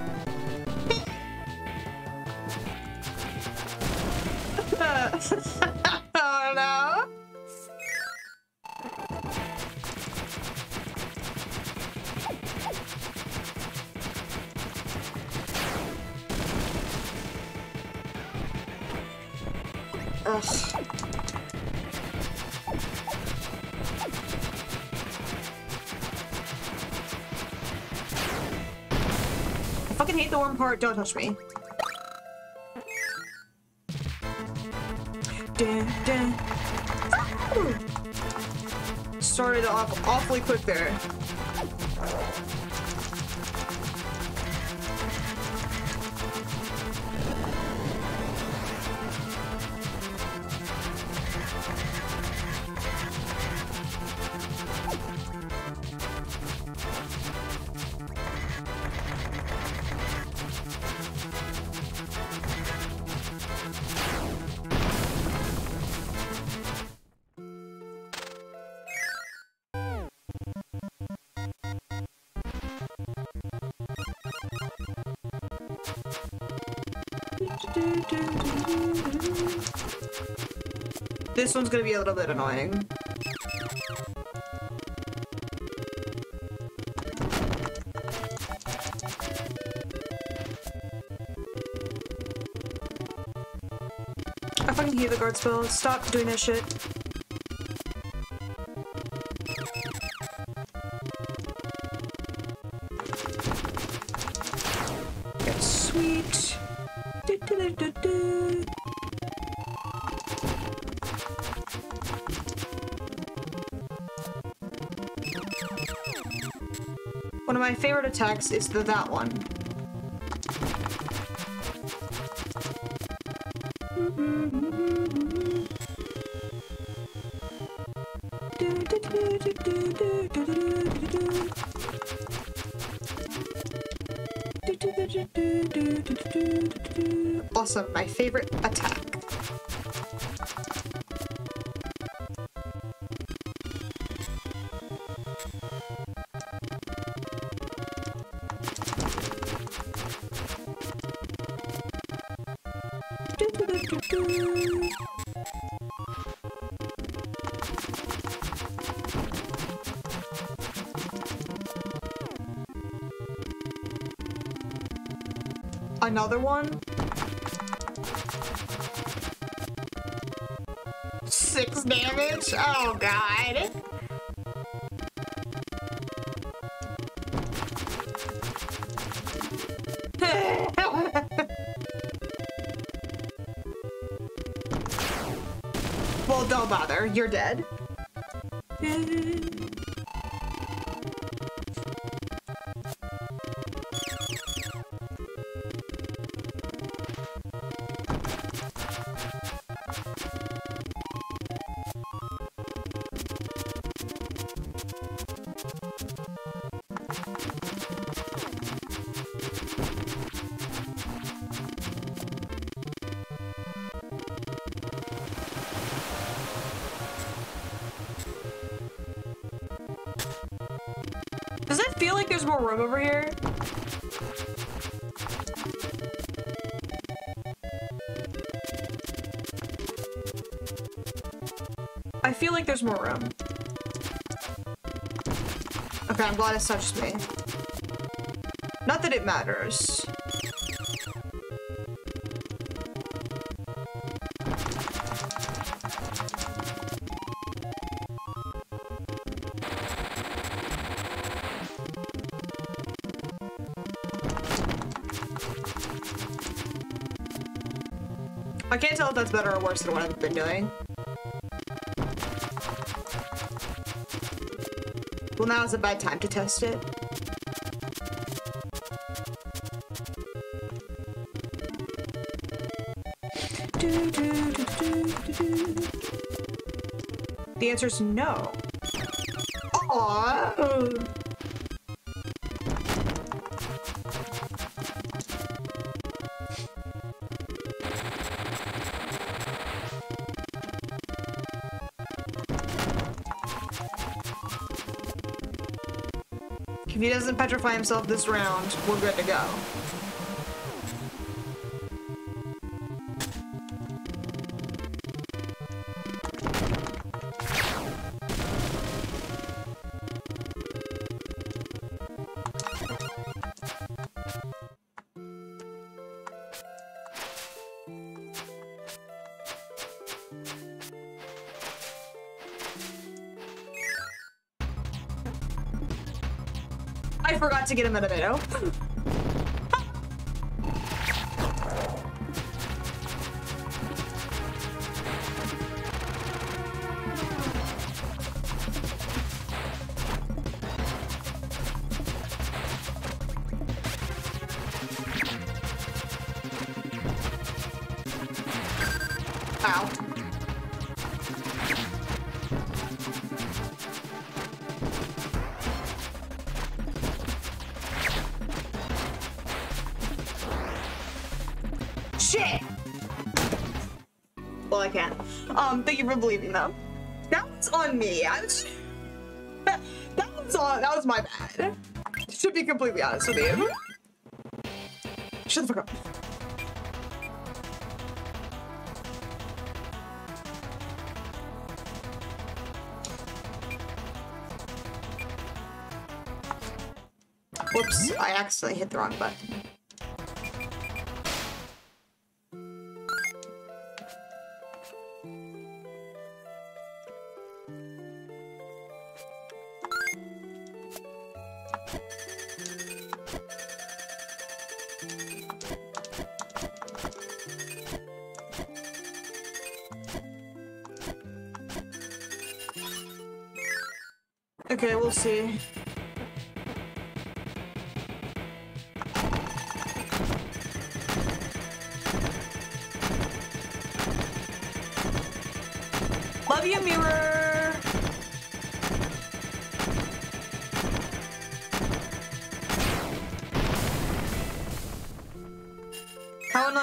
Part. Don't touch me. Dun, dun. Started off awfully quick there. This one's gonna be a little bit annoying. I fucking hear the guard spell. Stop doing that shit. Favorite attacks is the that one. Awesome, my Another one? Six damage? Oh god. You're dead. I'm glad it's touched me. Not that it matters. I can't tell if that's better or worse than what I've been doing. Now is a bad time to test it. The answer is no. Aww. Doesn't petrify himself this round, we're good to go. To get him a tomato. Ow. Thank you for believing them. That was on me. I was. That, was on. That was my bad. To be completely honest with you. Shut the fuck up. Whoops, I accidentally hit the wrong button.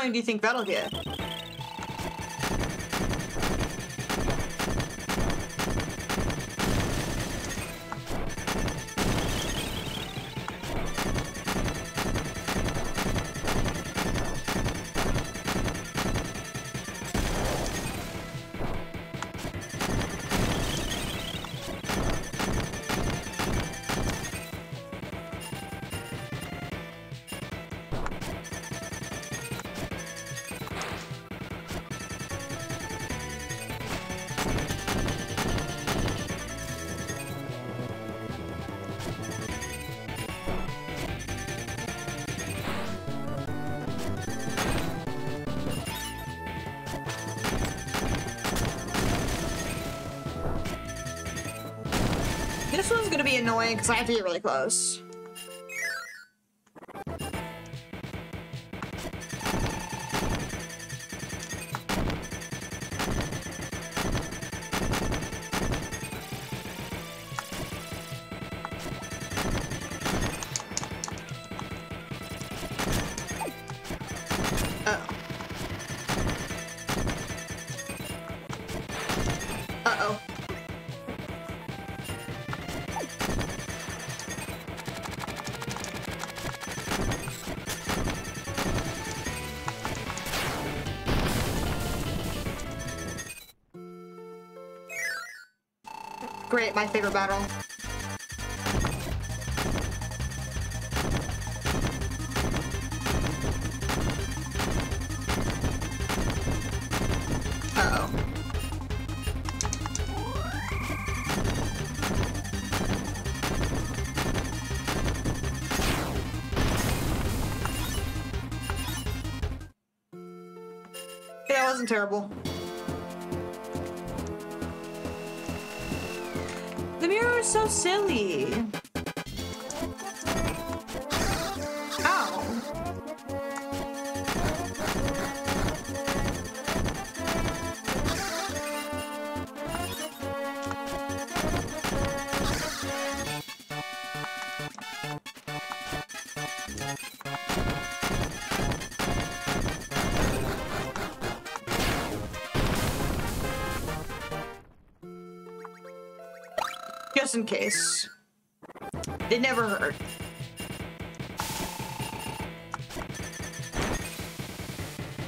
Annoying do you think that'll get? This one's gonna be annoying because I have to get really close. My favorite battle. Terrible. Silly. In case. It never hurt.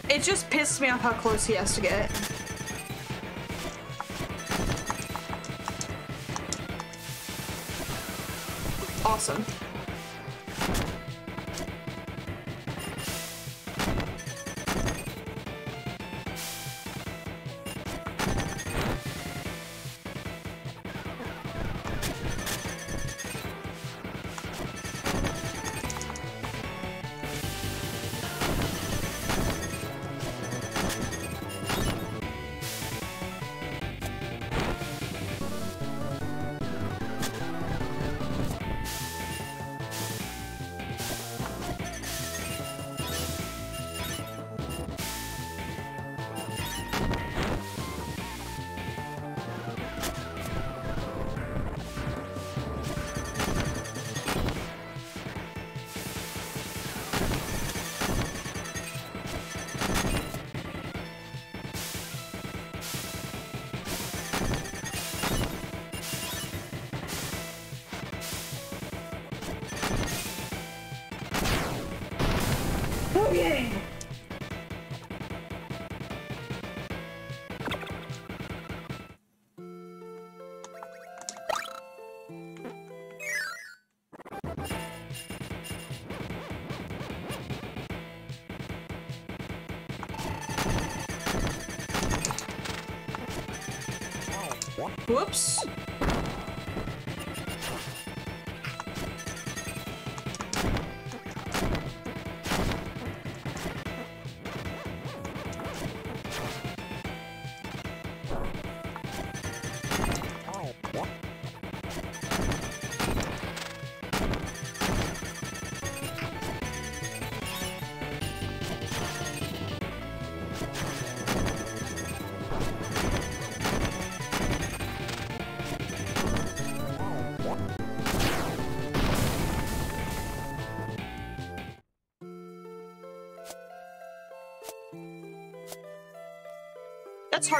It just pissed me off how close he has to get. Awesome.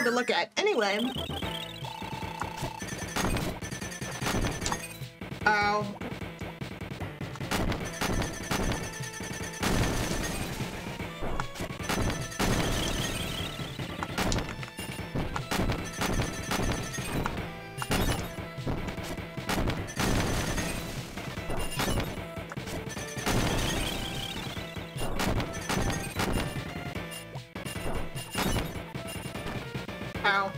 Hard to look at. Anyway. Ow.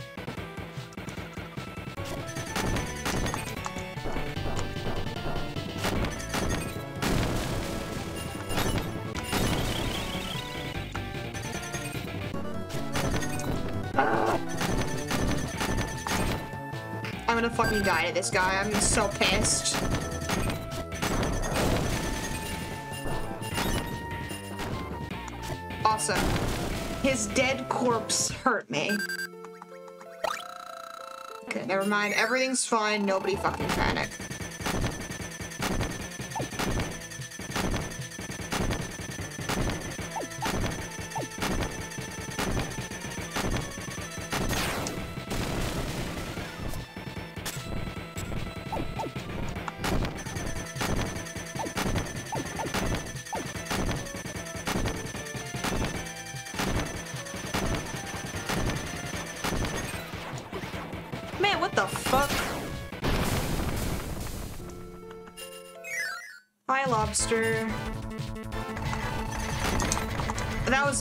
I'm gonna fucking die to this guy. I'm so pissed. Awesome. His dead corpse hurt me. Never mind. Everything's fine. Nobody fucking panic.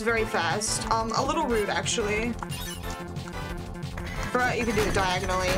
Very fast. Um, a little rude, actually. Forgot you can do it diagonally.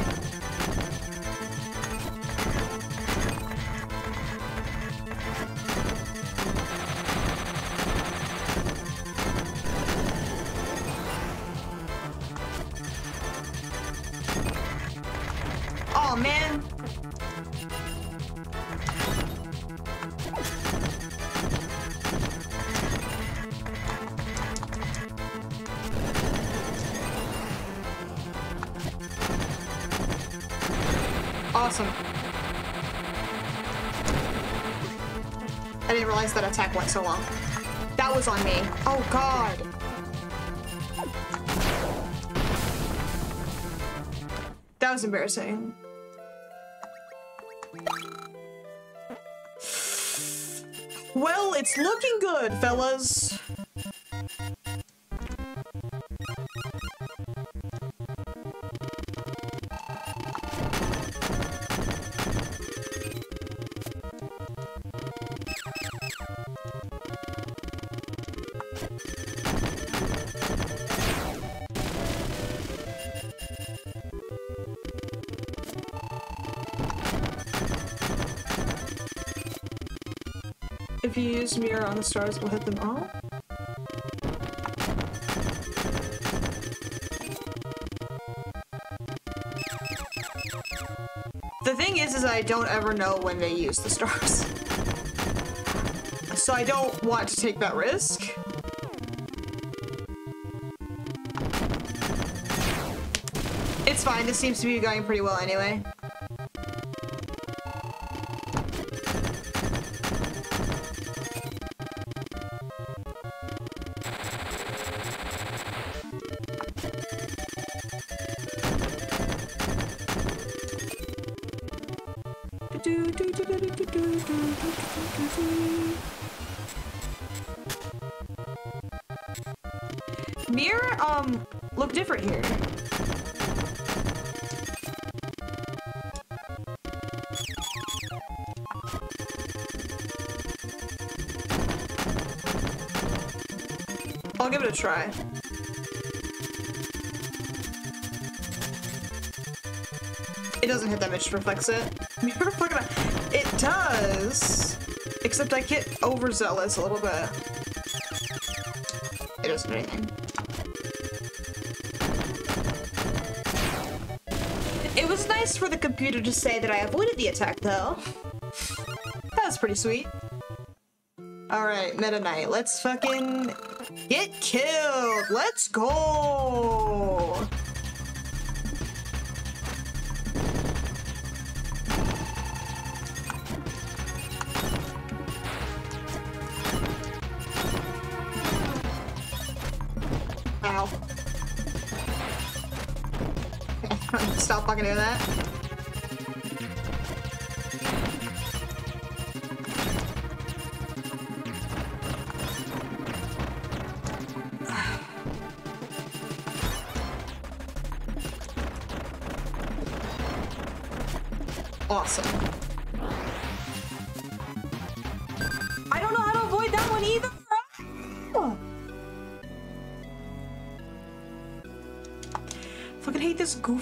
So long. That was on me. Oh god. That was embarrassing. Well, it's looking good, fellas. Use mirror on the stars, we'll hit them all. The thing is, is I don't ever know when they use the stars. So I don't want to take that risk. It's fine, this seems to be going pretty well anyway. Try. It doesn't hit that much to reflex it. It does. Except I get overzealous a little bit. It doesn't do anything. It was nice for the computer to say that I avoided the attack, though. That was pretty sweet. Alright, Meta Knight, let's fucking get killed! Let's go!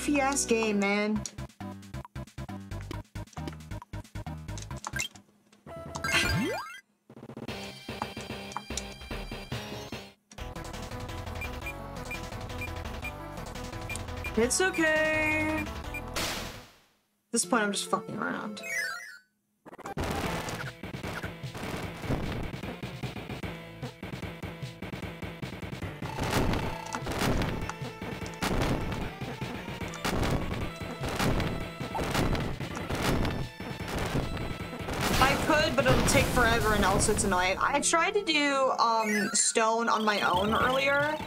Goofy ass game, man. It's okay. At this point, I'm just fucking around. Also it's annoying. I tried to do um, stone on my own earlier,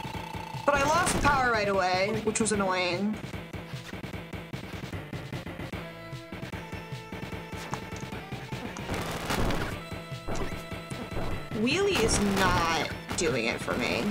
but I lost power right away, which was annoying. Wheelie is not doing it for me.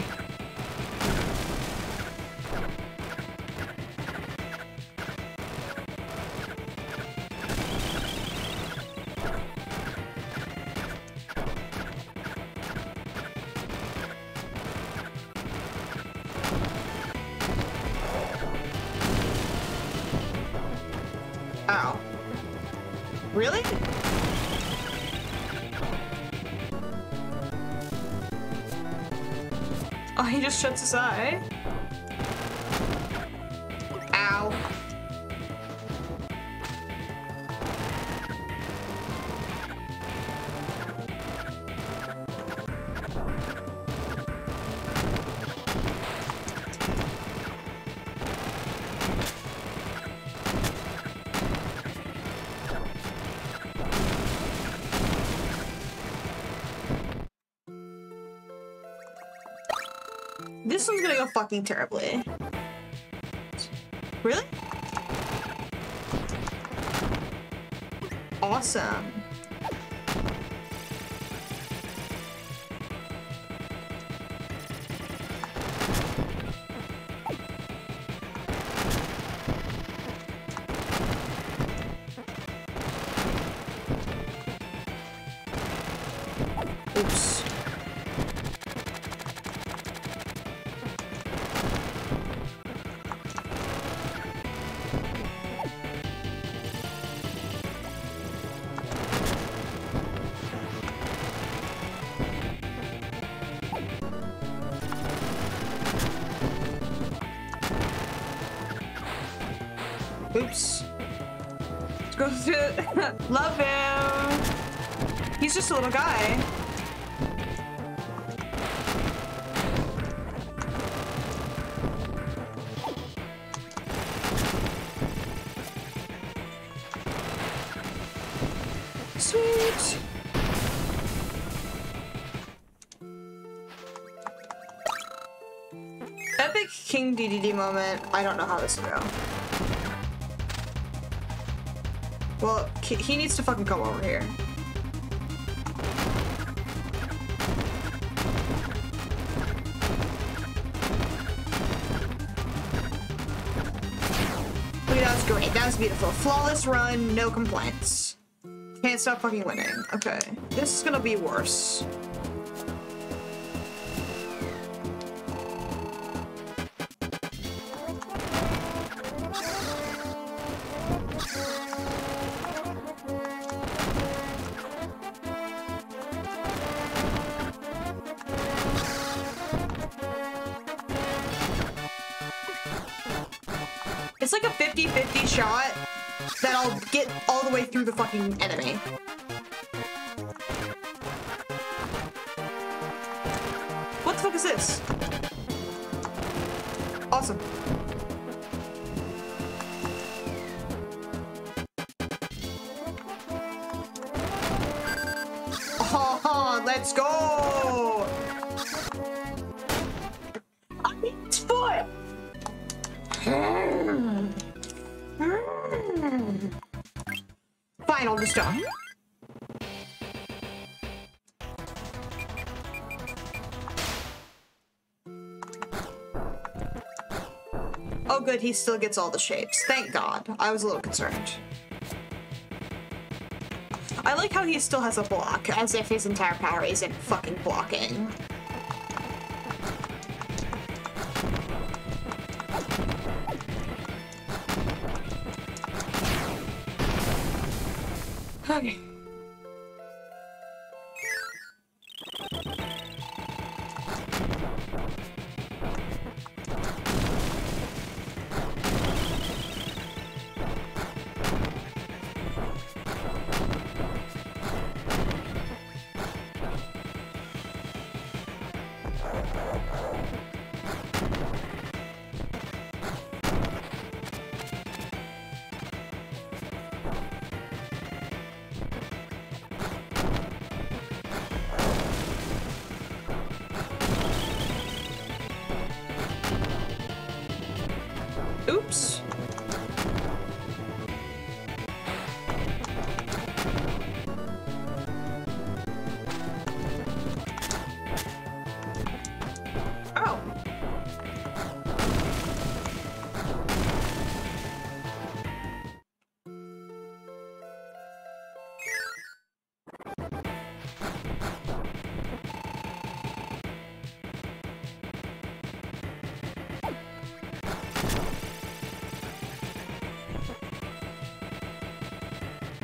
Fucking terribly. Really? Awesome. Love him. He's just a little guy. Sweet. Epic King DDD moment. I don't know how this will go. He needs to fucking come over here. Okay, that was great. That was beautiful. Flawless run, no complaints. Can't stop fucking winning. Okay. This is gonna be worse. The fucking enemy. Still gets all the shapes. Thank God. I was a little concerned. I like how he still has a block, as if his entire power isn't fucking blocking.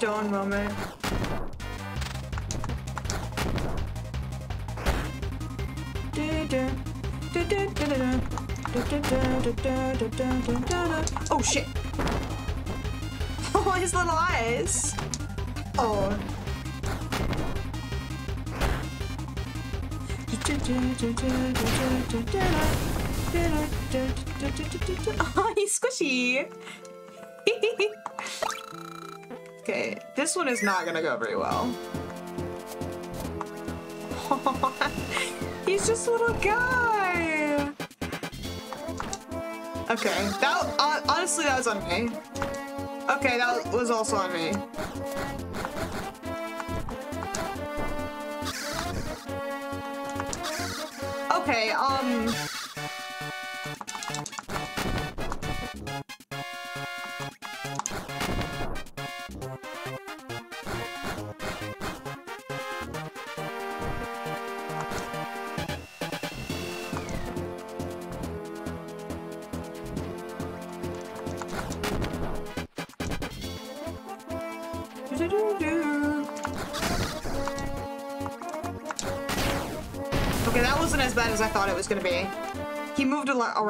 Stone moment. Oh shit! Oh, his little eyes! Oh. Oh, he's squishy! This one is not gonna go very well. He's just a little guy. Okay, that uh, honestly that was on me. Okay, that was also on me. Okay, um.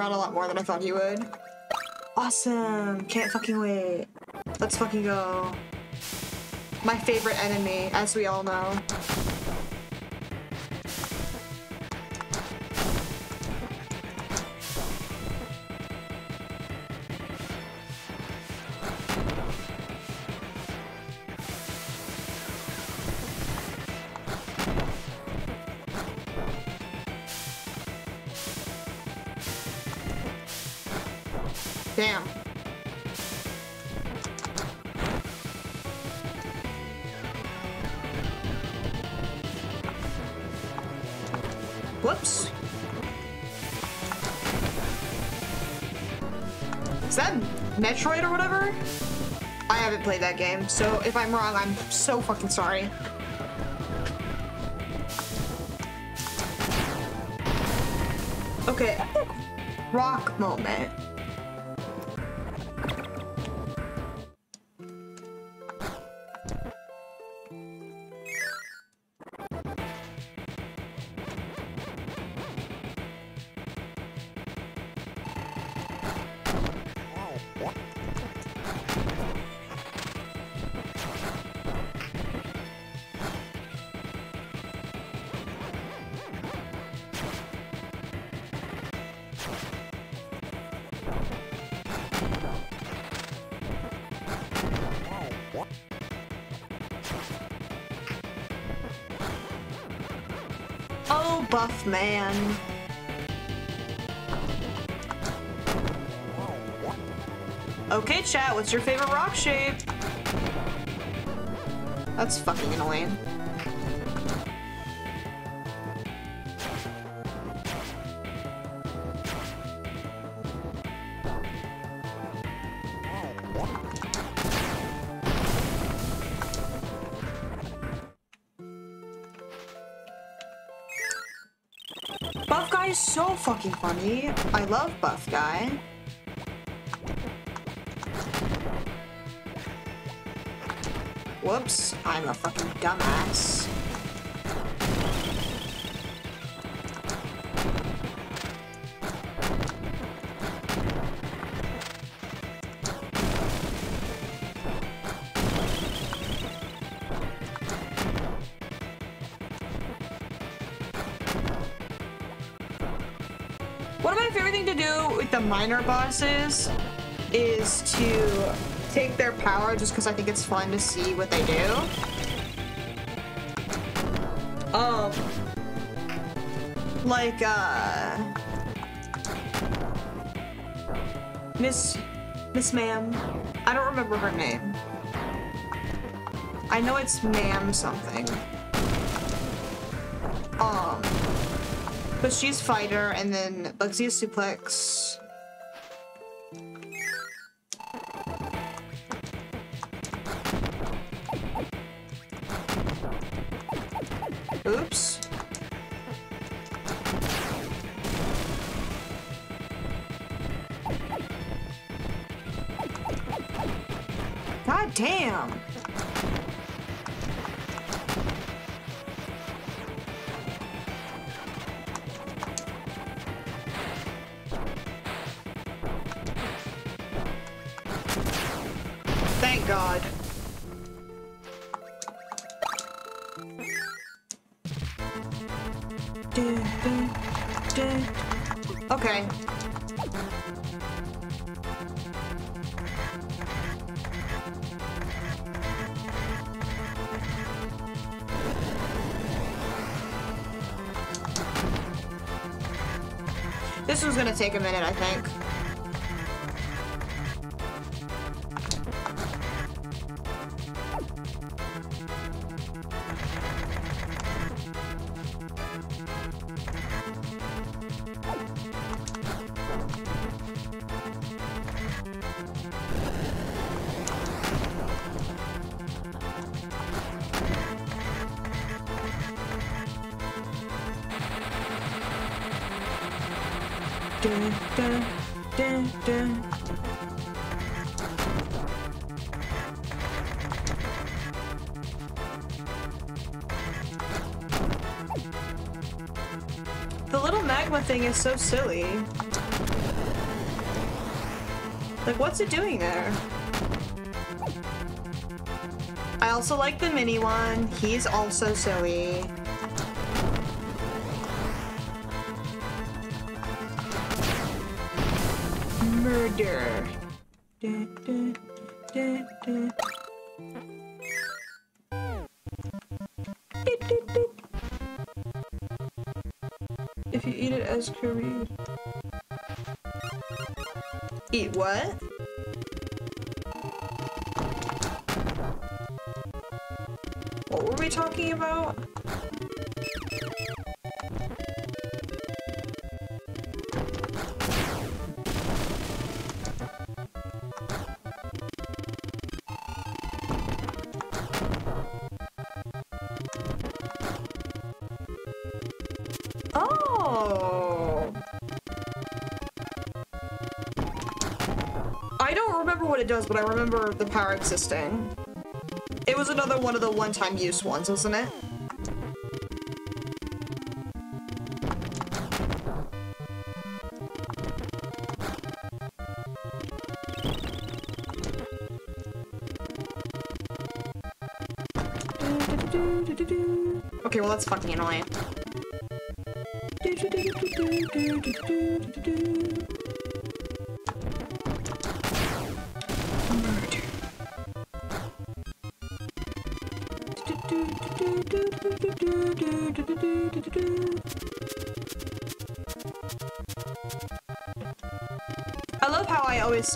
Around a lot more than I thought he would. Awesome! Can't fucking wait. Let's fucking go. My favorite enemy, as we all know. Metroid or whatever? I haven't played that game, so if I'm wrong, I'm so fucking sorry. Buff man. Okay, chat, what's your favorite rock shape? That's fucking annoying. Is so fucking funny. I love Buff Guy. Whoops, I'm a fucking dumbass. Minor bosses is to take their power just because I think it's fun to see what they do. Um, like, uh, Miss, Miss Ma'am. I don't remember her name. I know it's Ma'am something. Um, but she's fighter, and then Lexia Suplex. Take a minute, so silly. Like, what's it doing there? I also like the mini one. He's also silly. What does, but I remember the power existing. It was another one of the one-time use ones, wasn't it?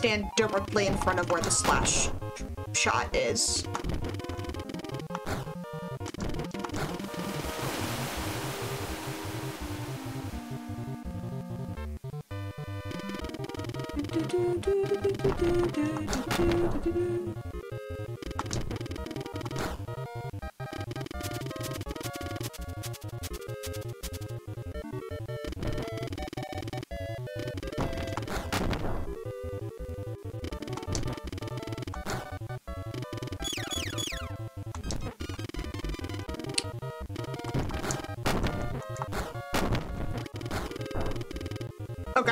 Stand directly in front of where the slash shot is.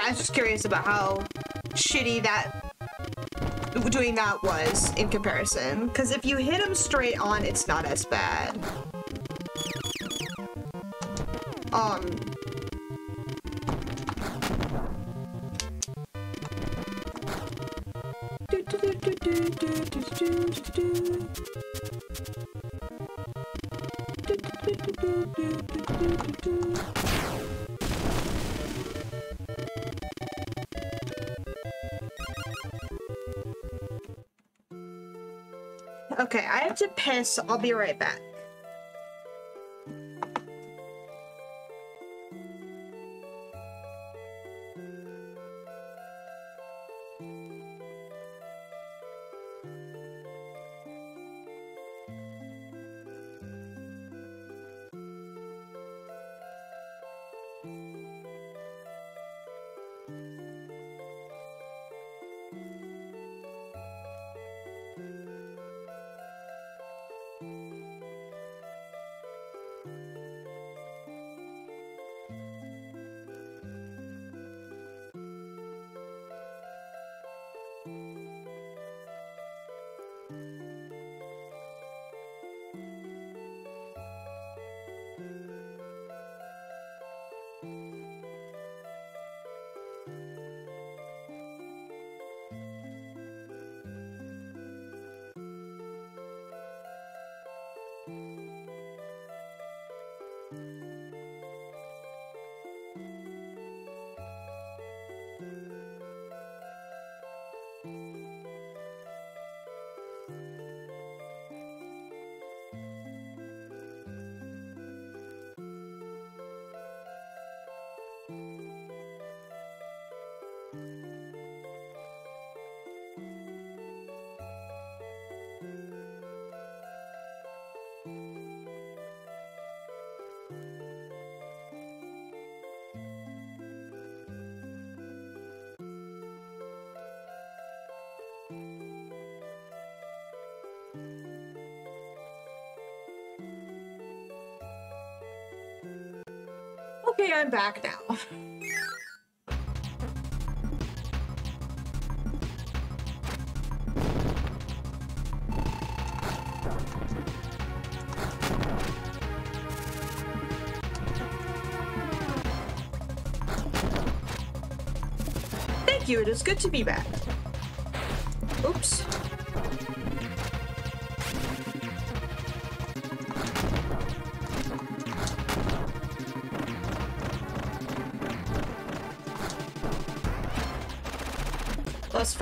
I was just curious about how shitty that doing that was in comparison. Because if you hit him straight on, it's not as bad. Um. I'll be right back. Okay, I'm back now. Thank you, it is good to be back.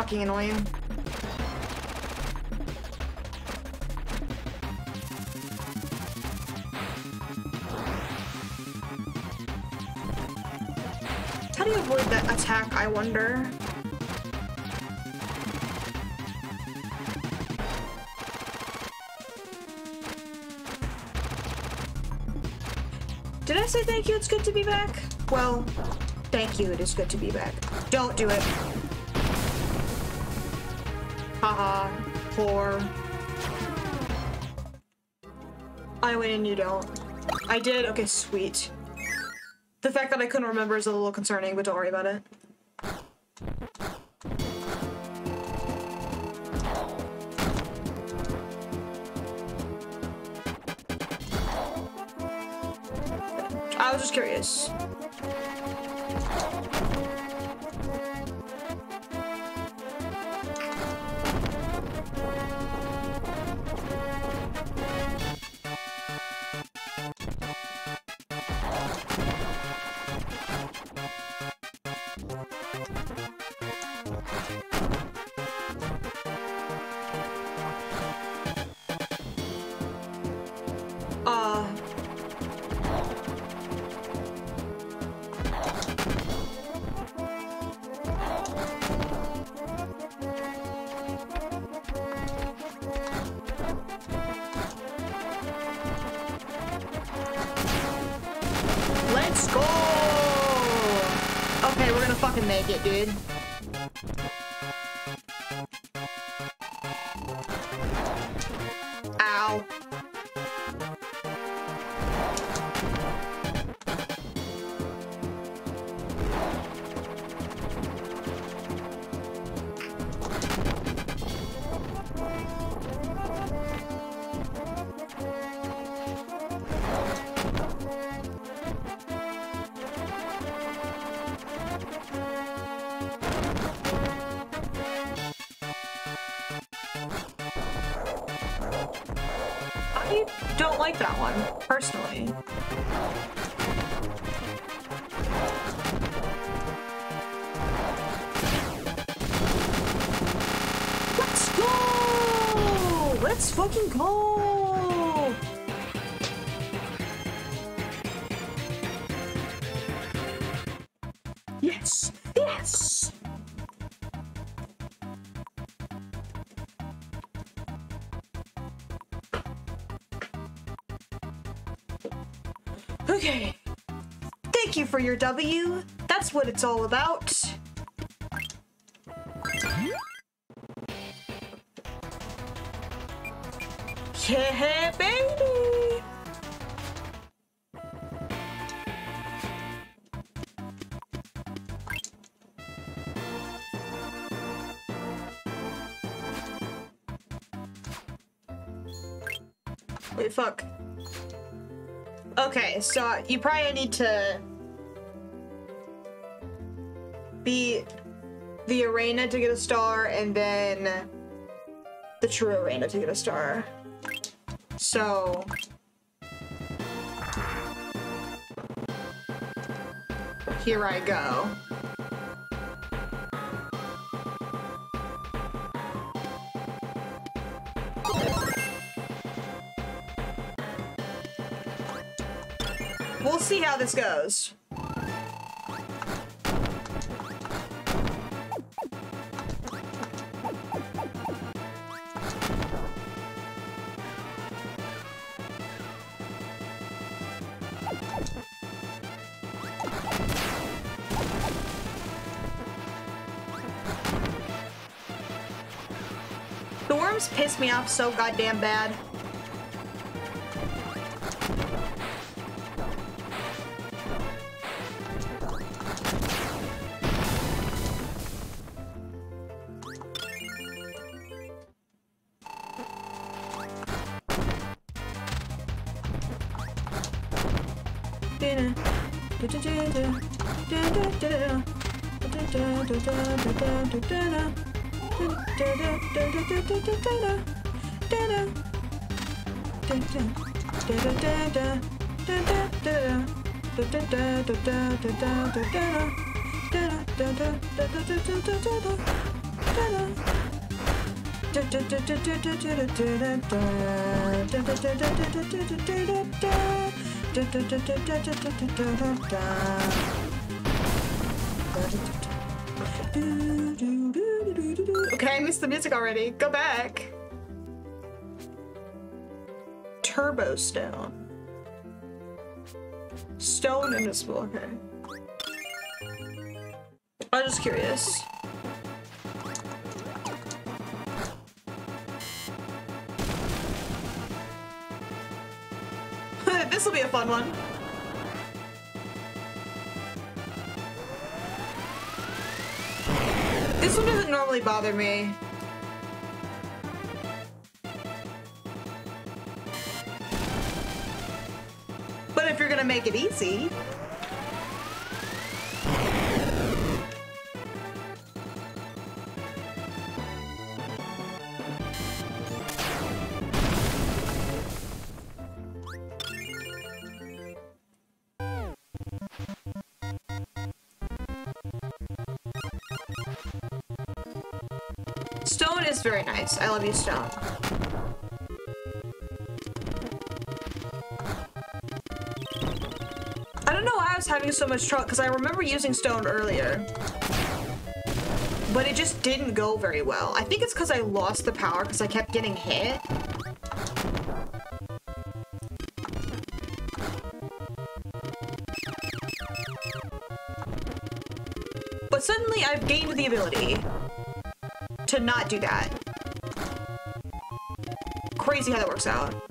Fucking annoying. How do you avoid that attack, I wonder? Did I say thank you? It's good to be back? Well, thank you. It is good to be back. Don't do it. Uh-huh. Haha. Poor. I win and you don't. I did? Okay, sweet. The fact that I couldn't remember is a little concerning, but don't worry about it. Fucking make it, dude. For your W. That's what it's all about. Yeah, baby! Wait, fuck. Okay, so you probably need to the arena to get a star and then the true arena to get a star. So here I go. We'll see how this goes. Me off so goddamn bad. Okay, I missed the music already. Go back. Turbo Stone. Stone invisible, okay. I'm just curious. this will be a fun one. This one doesn't normally bother me. Make it easy, Stone is very nice. I love you, Stone. Having so much trouble, because I remember using Stone earlier. But it just didn't go very well. I think it's because I lost the power because I kept getting hit. But suddenly I've gained the ability to not do that. Crazy how that works out.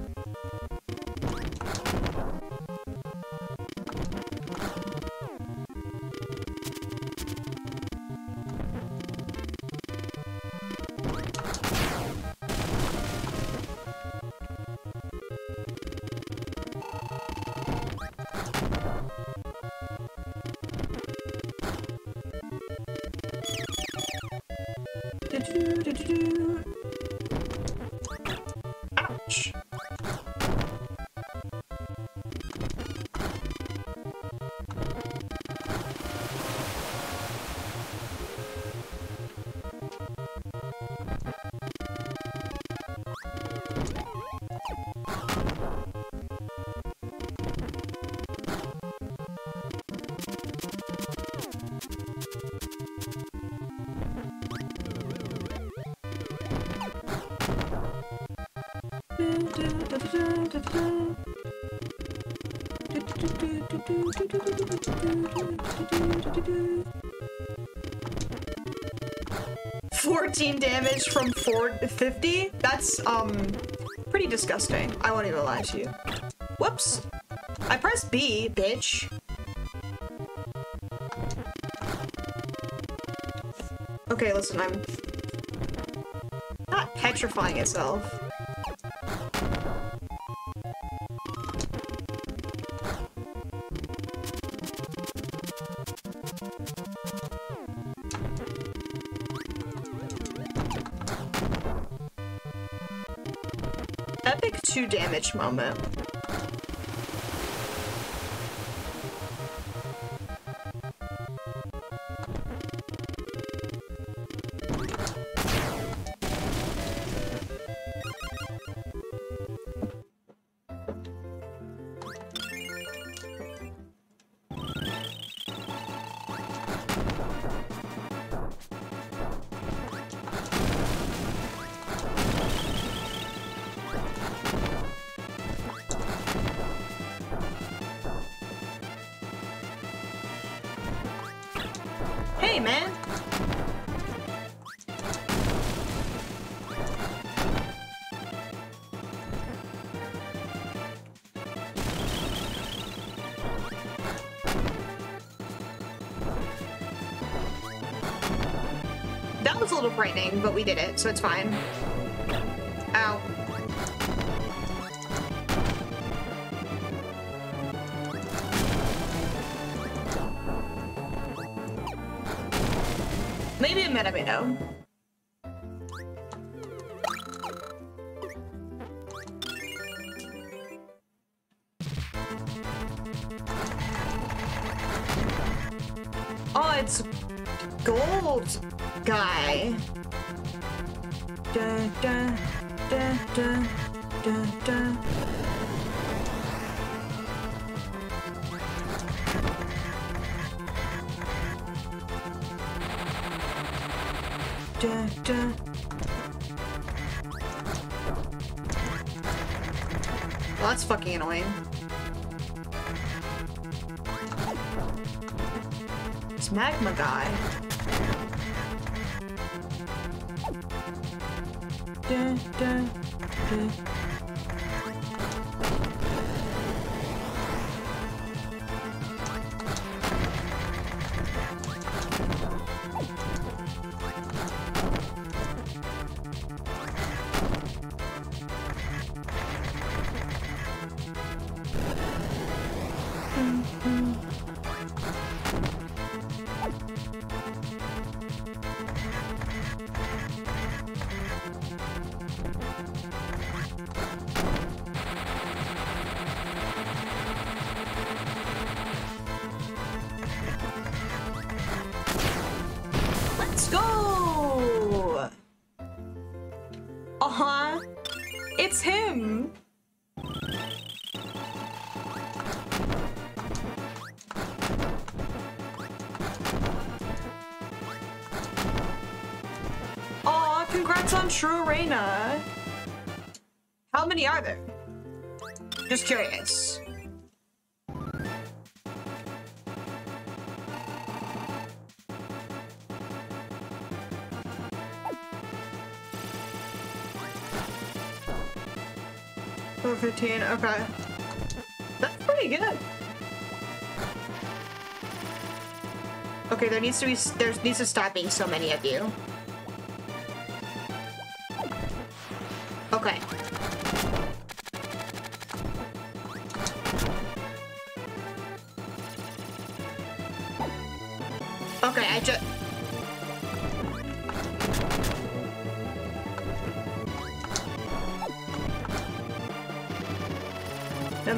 14 damage from 450? That's, um, pretty disgusting. I won't even lie to you. Whoops. I pressed B, bitch. Okay, listen, I'm not petrifying itself. Moment. Frightening, but we did it, so it's fine. Magma Guy. 15, okay. That's pretty good. Okay, there needs to be, there needs to stop being so many of you. Okay. Okay,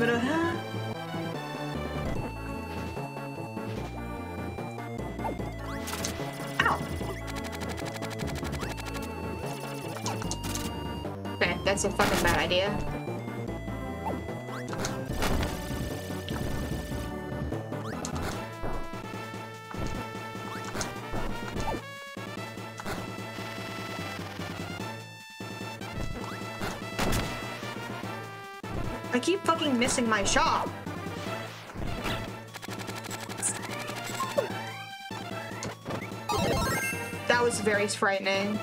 I'm gonna... Ow! Okay, that's a fucking bad idea. Missing my shot. That was very frightening.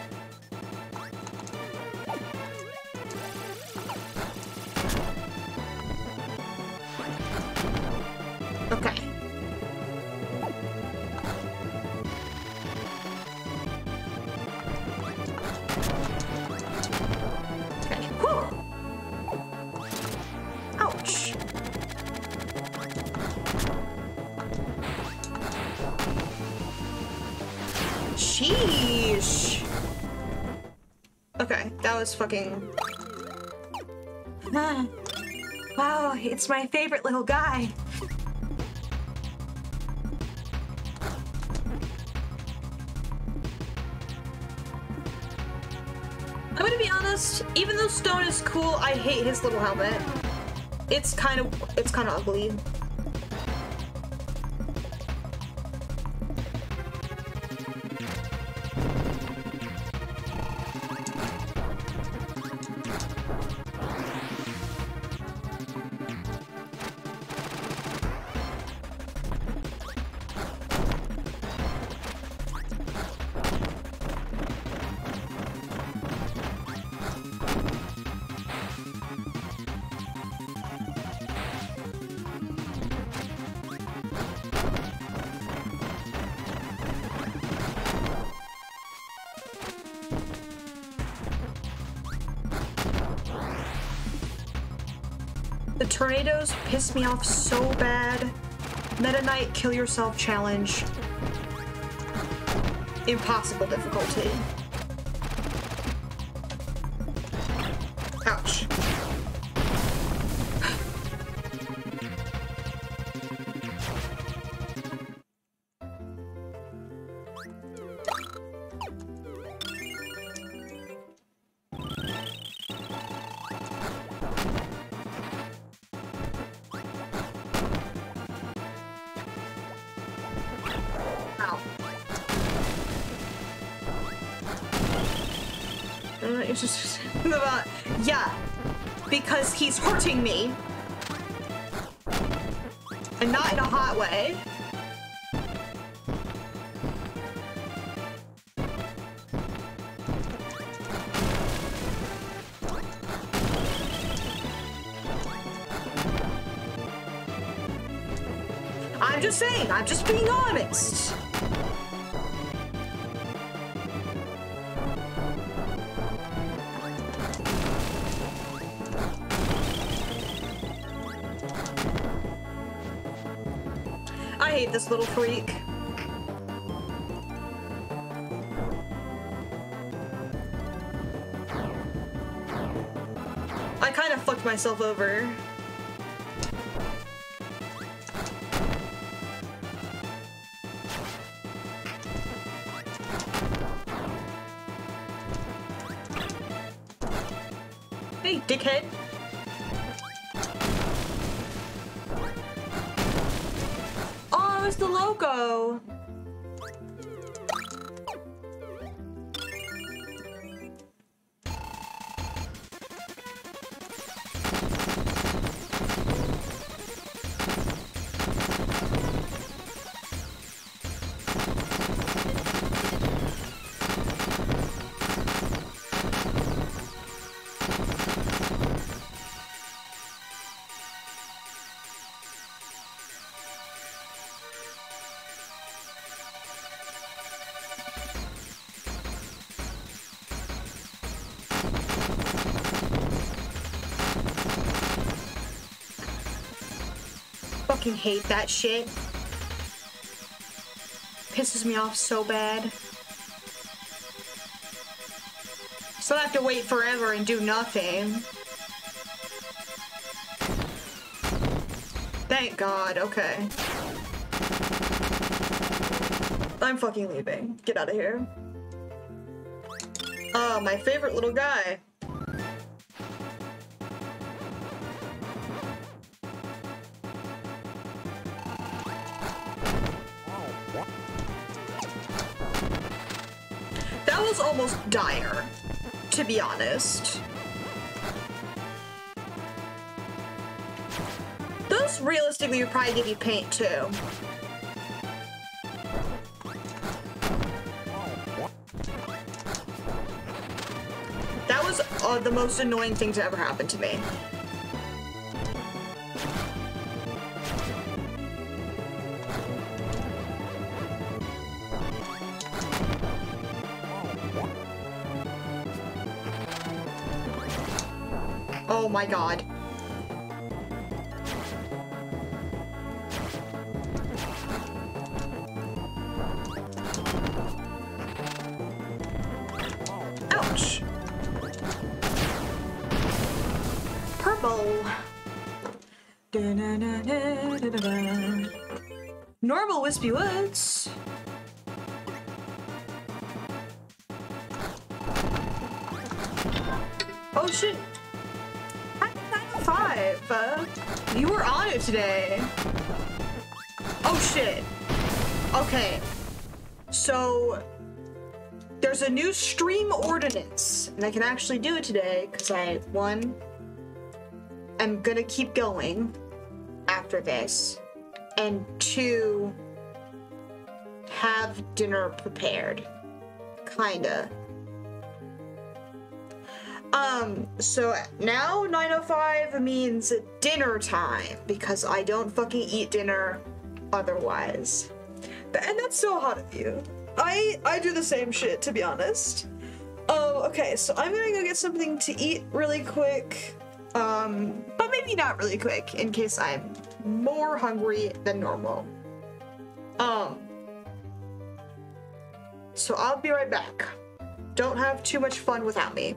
Was fucking. Wow, it's my favorite little guy. I'm gonna be honest, even though Stone is cool, I hate his little helmet. It's kind of it's kind of ugly. Me off so bad. Meta Knight Kill Yourself Challenge. Impossible difficulty. He's hurting me, and not in a hot way. I'm just saying, I'm just being honest. Little freak. I kind of fucked myself over. Fucking hate that shit. Pisses me off so bad. So I have to wait forever and do nothing. Thank God, okay. I'm fucking leaving. Get out of here. Oh, my favorite little guy. Honest. Those realistically would probably give you paint too. That was uh, the most annoying thing to ever happen to me. My god. I can actually do it today because I one am gonna keep going after this, and two have dinner prepared, kinda. Um, so now 905 means dinner time because I don't fucking eat dinner otherwise. And that's so hot of you. I I do the same shit to be honest. Oh, okay, so I'm gonna go get something to eat really quick. Um, but maybe not really quick in case I'm more hungry than normal. Um, so I'll be right back. Don't have too much fun without me.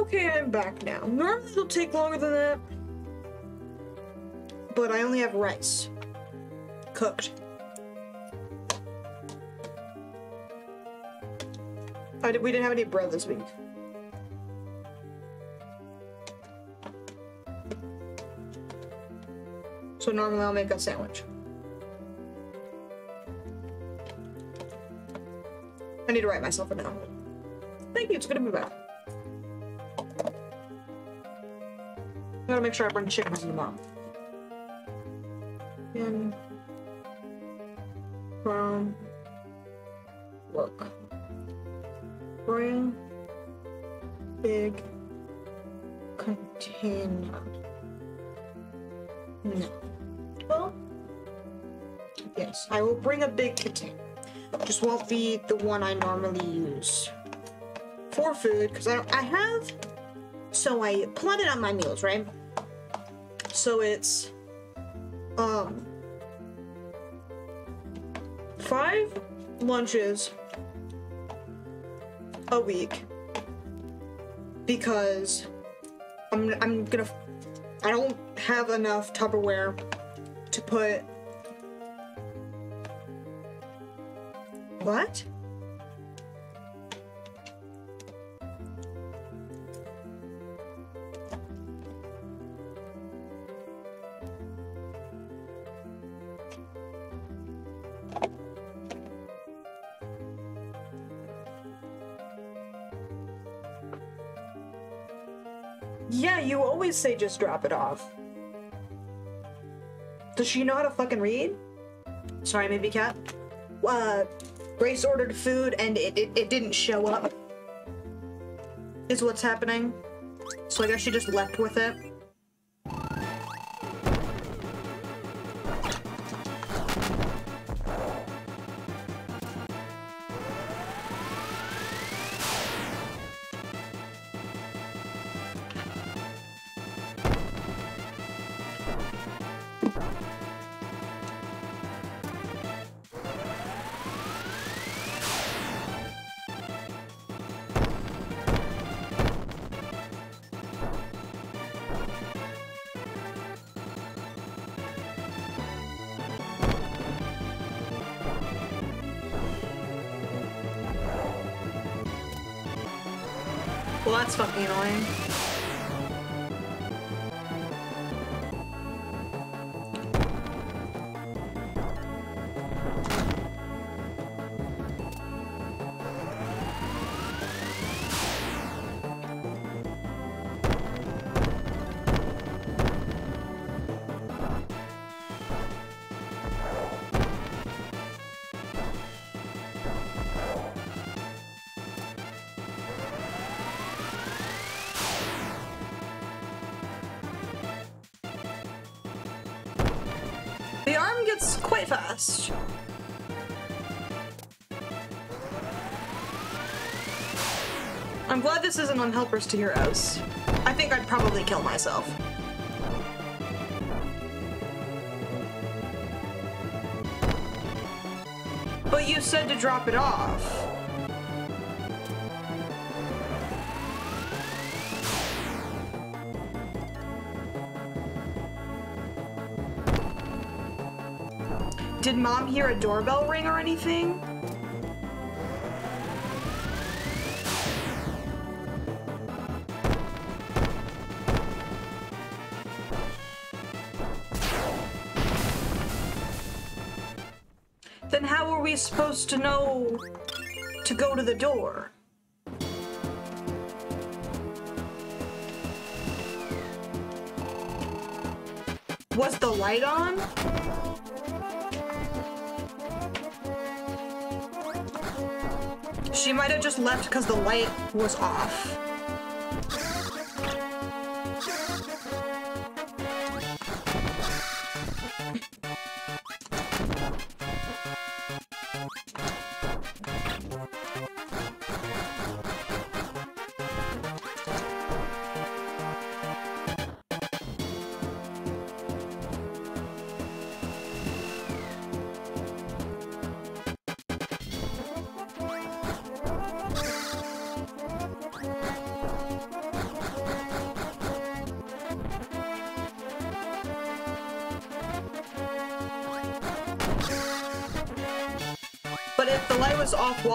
Okay, I'm back now. Normally it'll take longer than that. But I only have rice. Cooked. I did, we didn't have any bread this week. So normally I'll make a sandwich. I need to write myself a note. Thank you, it's good to be back. Make sure I bring chicken home tomorrow. And from work. Bring big container. No. Well, yes, I will bring a big container. Just won't be the one I normally use for food because I I have so I plotted on my meals right. So it's um five lunches a week because I'm I'm gonna I don't have enough Tupperware to put say just drop it off. Does she know how to fucking read? Sorry, maybe cat. Uh, Grace ordered food and it, it, it didn't show up. Is what's happening. So I guess she just left with it. Gets quite fast. I'm glad this isn't on Helpers to Heroes. I think I'd probably kill myself. But you said to drop it off. Did mom hear a doorbell ring or anything? Then how are we supposed to know to go to the door? Was the light on? Might have just left because the light was off.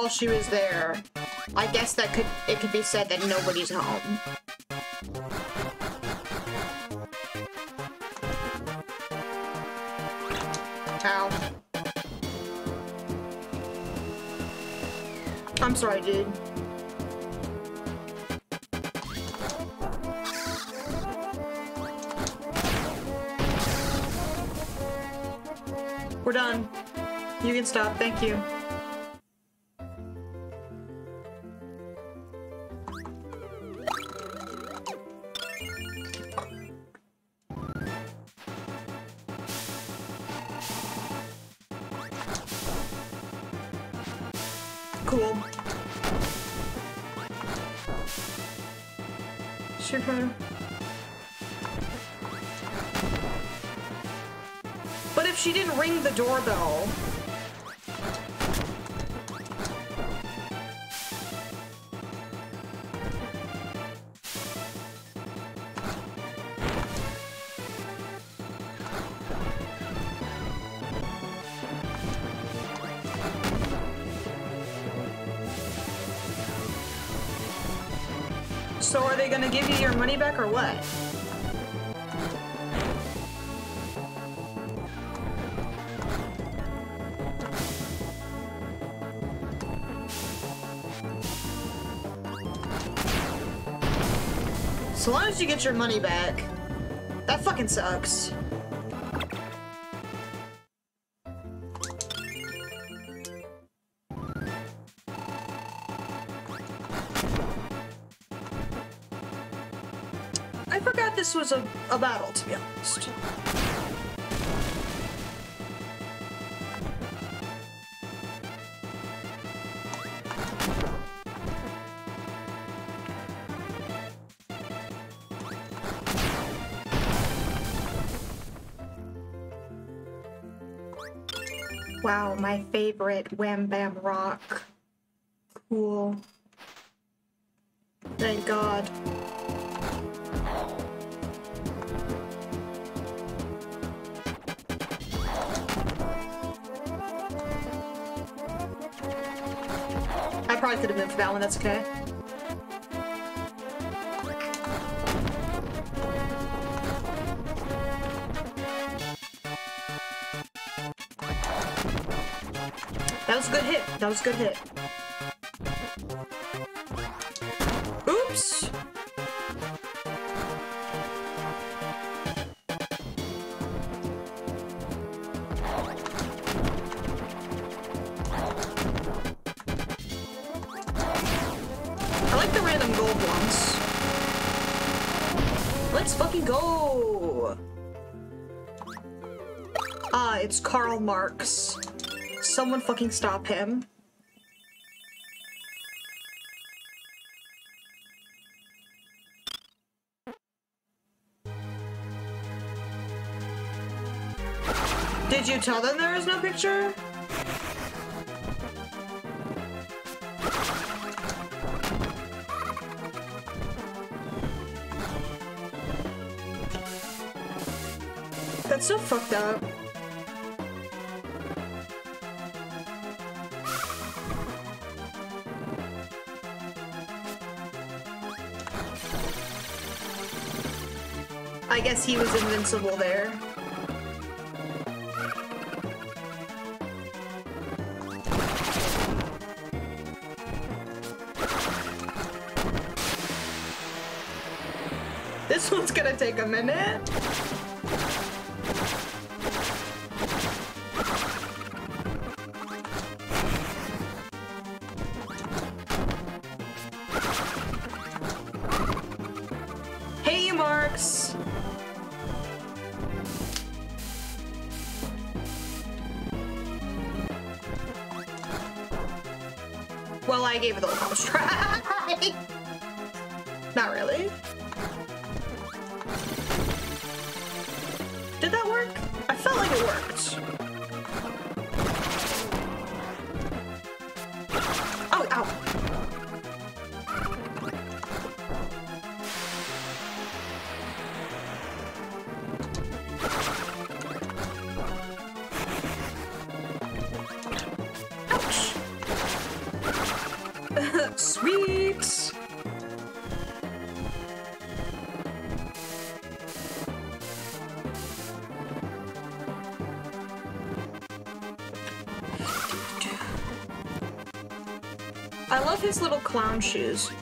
While she was there, I guess that could it could be said that nobody's home. Ow. I'm sorry, dude. We're done. You can stop. Thank you. Money back or what? So long as you get your money back. That fucking sucks. A, battle, to be honest. Wow, my favorite Wham Bam Rock. One, that's okay. That was a good hit. That was a good hit. Ah, it's Karl Marx. Someone fucking stop him. Did you tell them there was no picture? That's so fucked up. Guess he was invincible there. This one's gonna take a minute. Shoes.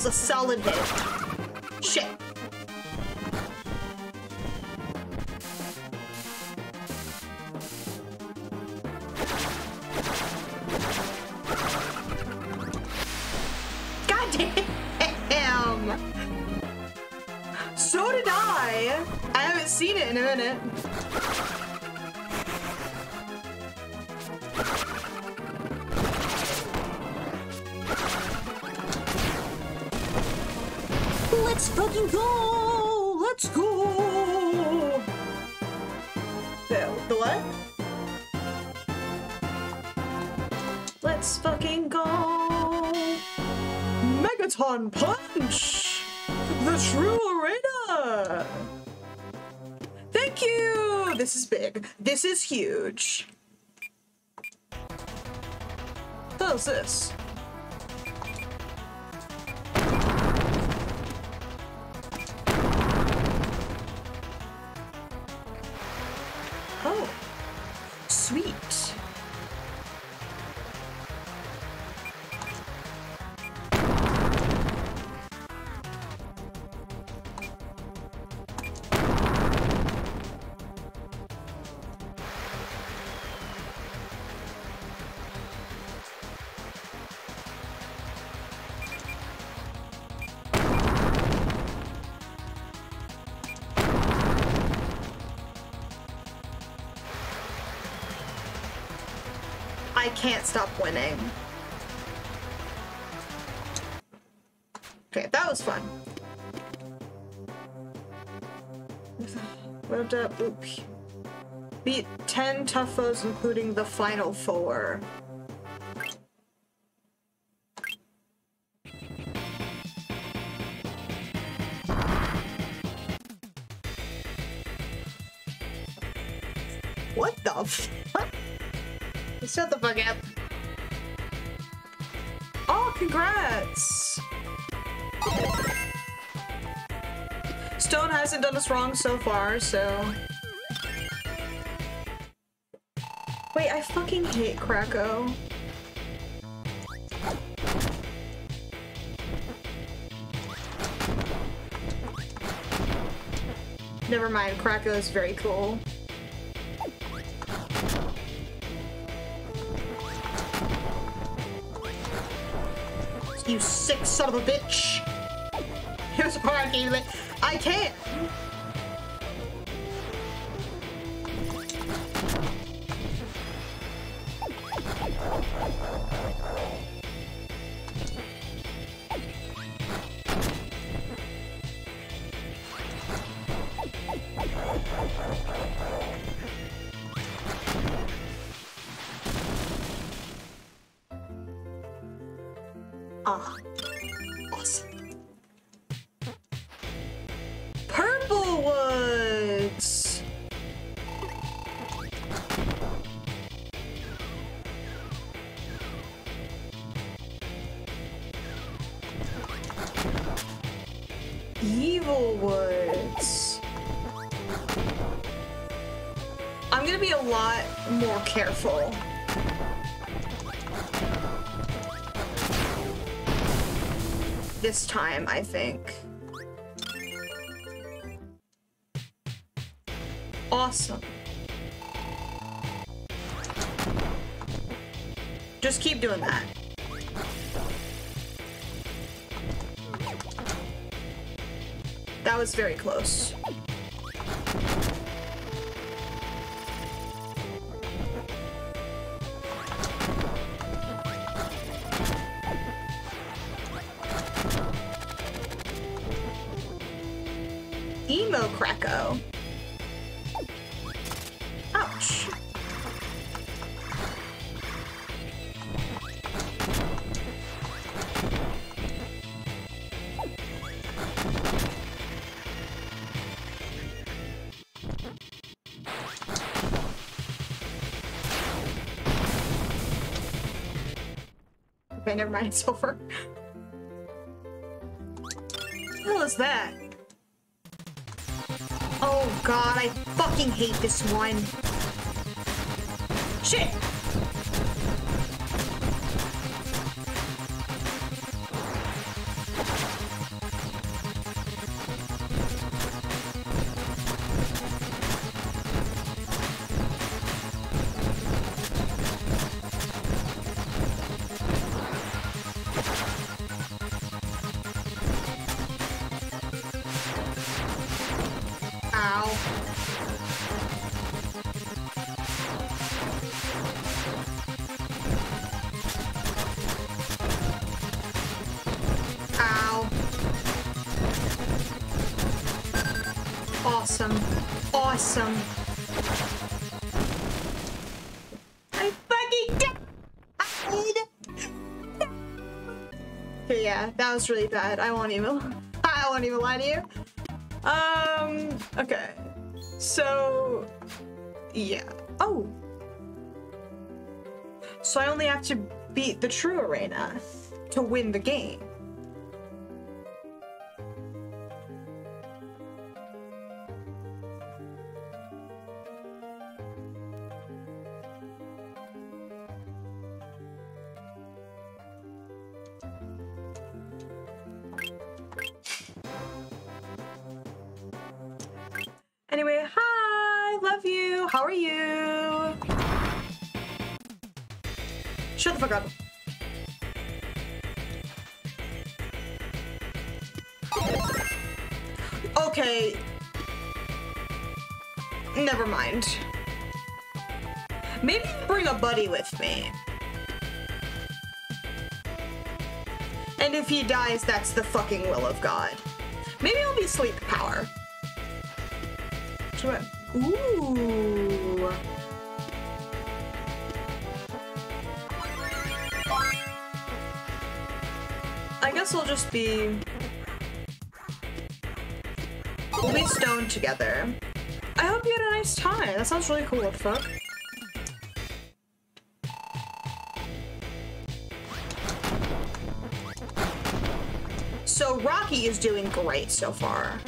That was a solid hit. Can't stop winning. Okay, that was fun. Beat 10 tough foes, including the final four. So far, so. Wait, I fucking hate Kracko. Never mind, Kracko is very cool. You sick son of a bitch. Here's a game. I can't. I think. Awesome. Just keep doing that. That was very close. Okay, never mind, it's over. What is that? Oh god, I fucking hate this one. Shit! Was really bad. I won't even. I won't even lie to you. Um. Okay. So. Yeah. Oh. So I only have to beat the true arena to win the game. Anyway, hi, love you. How are you? Shut the fuck up. Okay. Never mind. Maybe bring a buddy with me. And if he dies, that's the fucking will of God. Maybe I'll be sleep power. Ooh. I guess we'll just be. We'll be stoned together. I hope you had a nice time. That sounds really cool. What the fuck? So Rocky is doing great so far.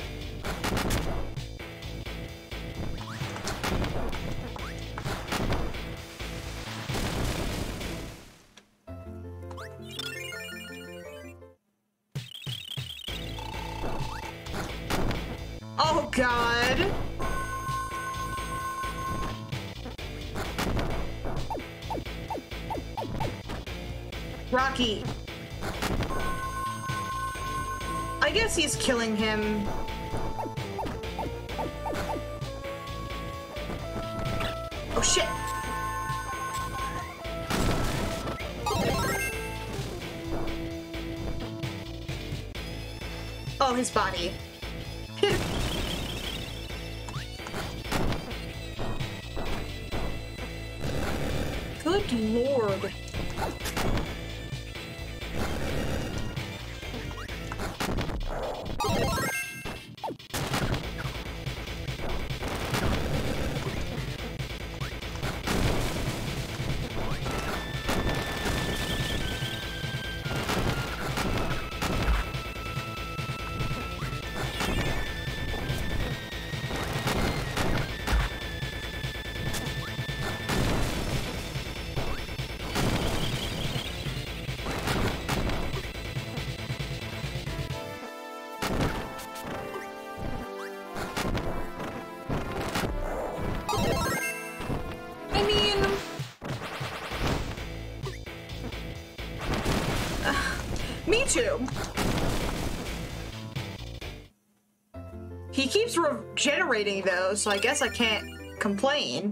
Body. Keeps regenerating though, so I guess I can't complain.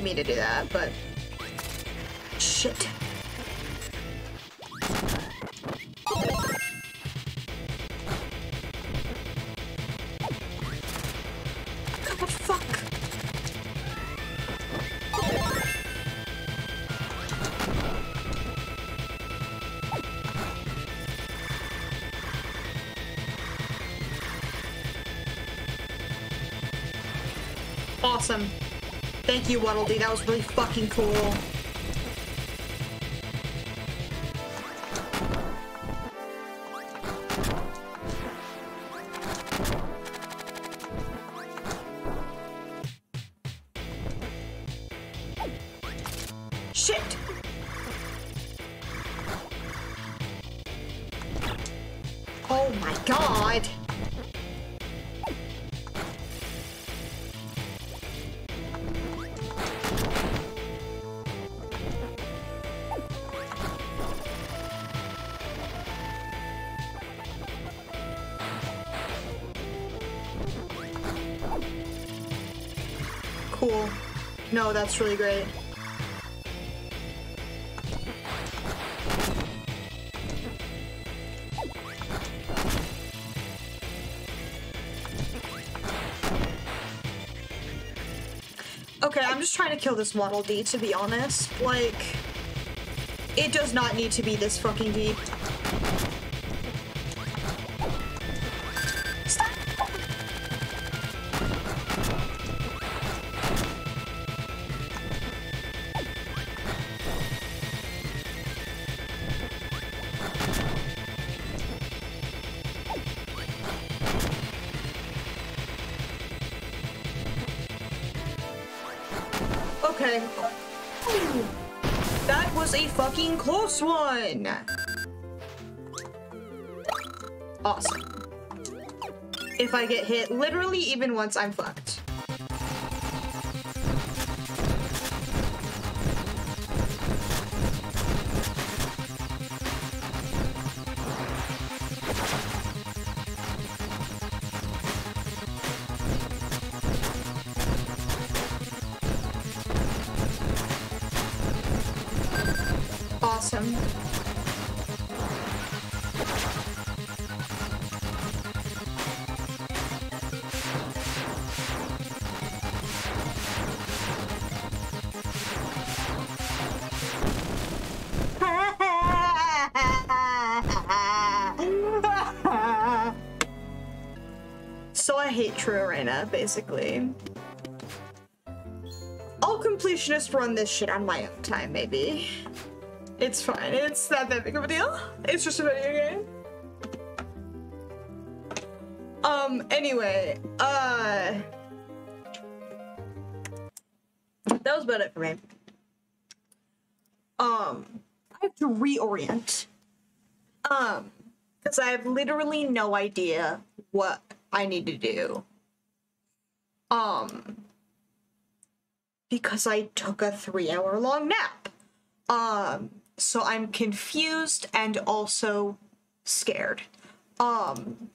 Didn't mean to do that, but... Shit. Awesome. Thank you, Waddle Dee. That was really fucking cool. No, that's really great. Okay, I'm just trying to kill this Waddle Dee, to be honest. Like, it does not need to be this fucking deep. Awesome. If I get hit literally even once, I'm fucked. Basically. I'll completionist run this shit on my own time, maybe. It's fine. It's not that big of a deal. It's just a video game. Um, anyway, uh... That was about it for me. Um, I have to reorient. Um, because I have literally no idea what I need to do. Um, because I took a three hour long nap. Um, so I'm confused and also scared. Um,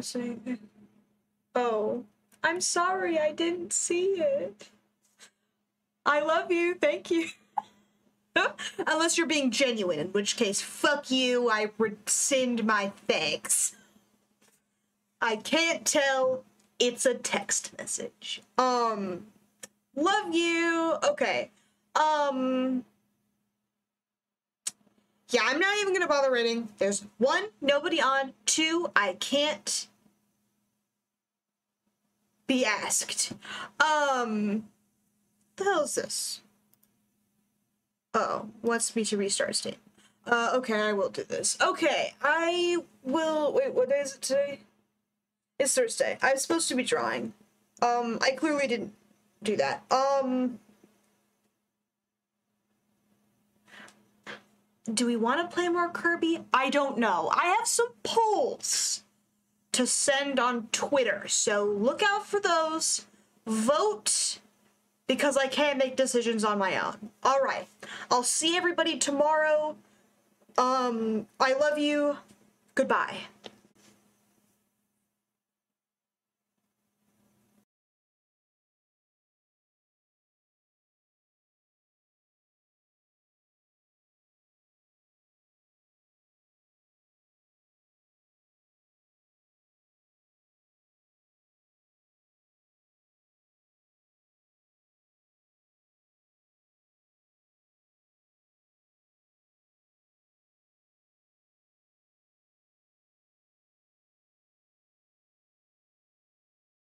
say, oh, I'm sorry, I didn't see it. I love you, thank you. Unless you're being genuine, in which case, fuck you, I rescind my thanks. I can't tell, it's a text message. Um, love you, okay. Um, yeah, I'm not even gonna bother rating. There's one, nobody on. Two, I can't be asked. Um, the hell is this? Oh, wants me to restart Steam. Uh, okay, I will do this. Okay, I will. Wait, what day is it today? It's Thursday. I was supposed to be drawing. Um, I clearly didn't do that. Um, do we want to play more Kirby? I don't know. I have some polls to send on Twitter, so look out for those. Vote because I can't make decisions on my own. All right. I'll see everybody tomorrow. Um, I love you. Goodbye.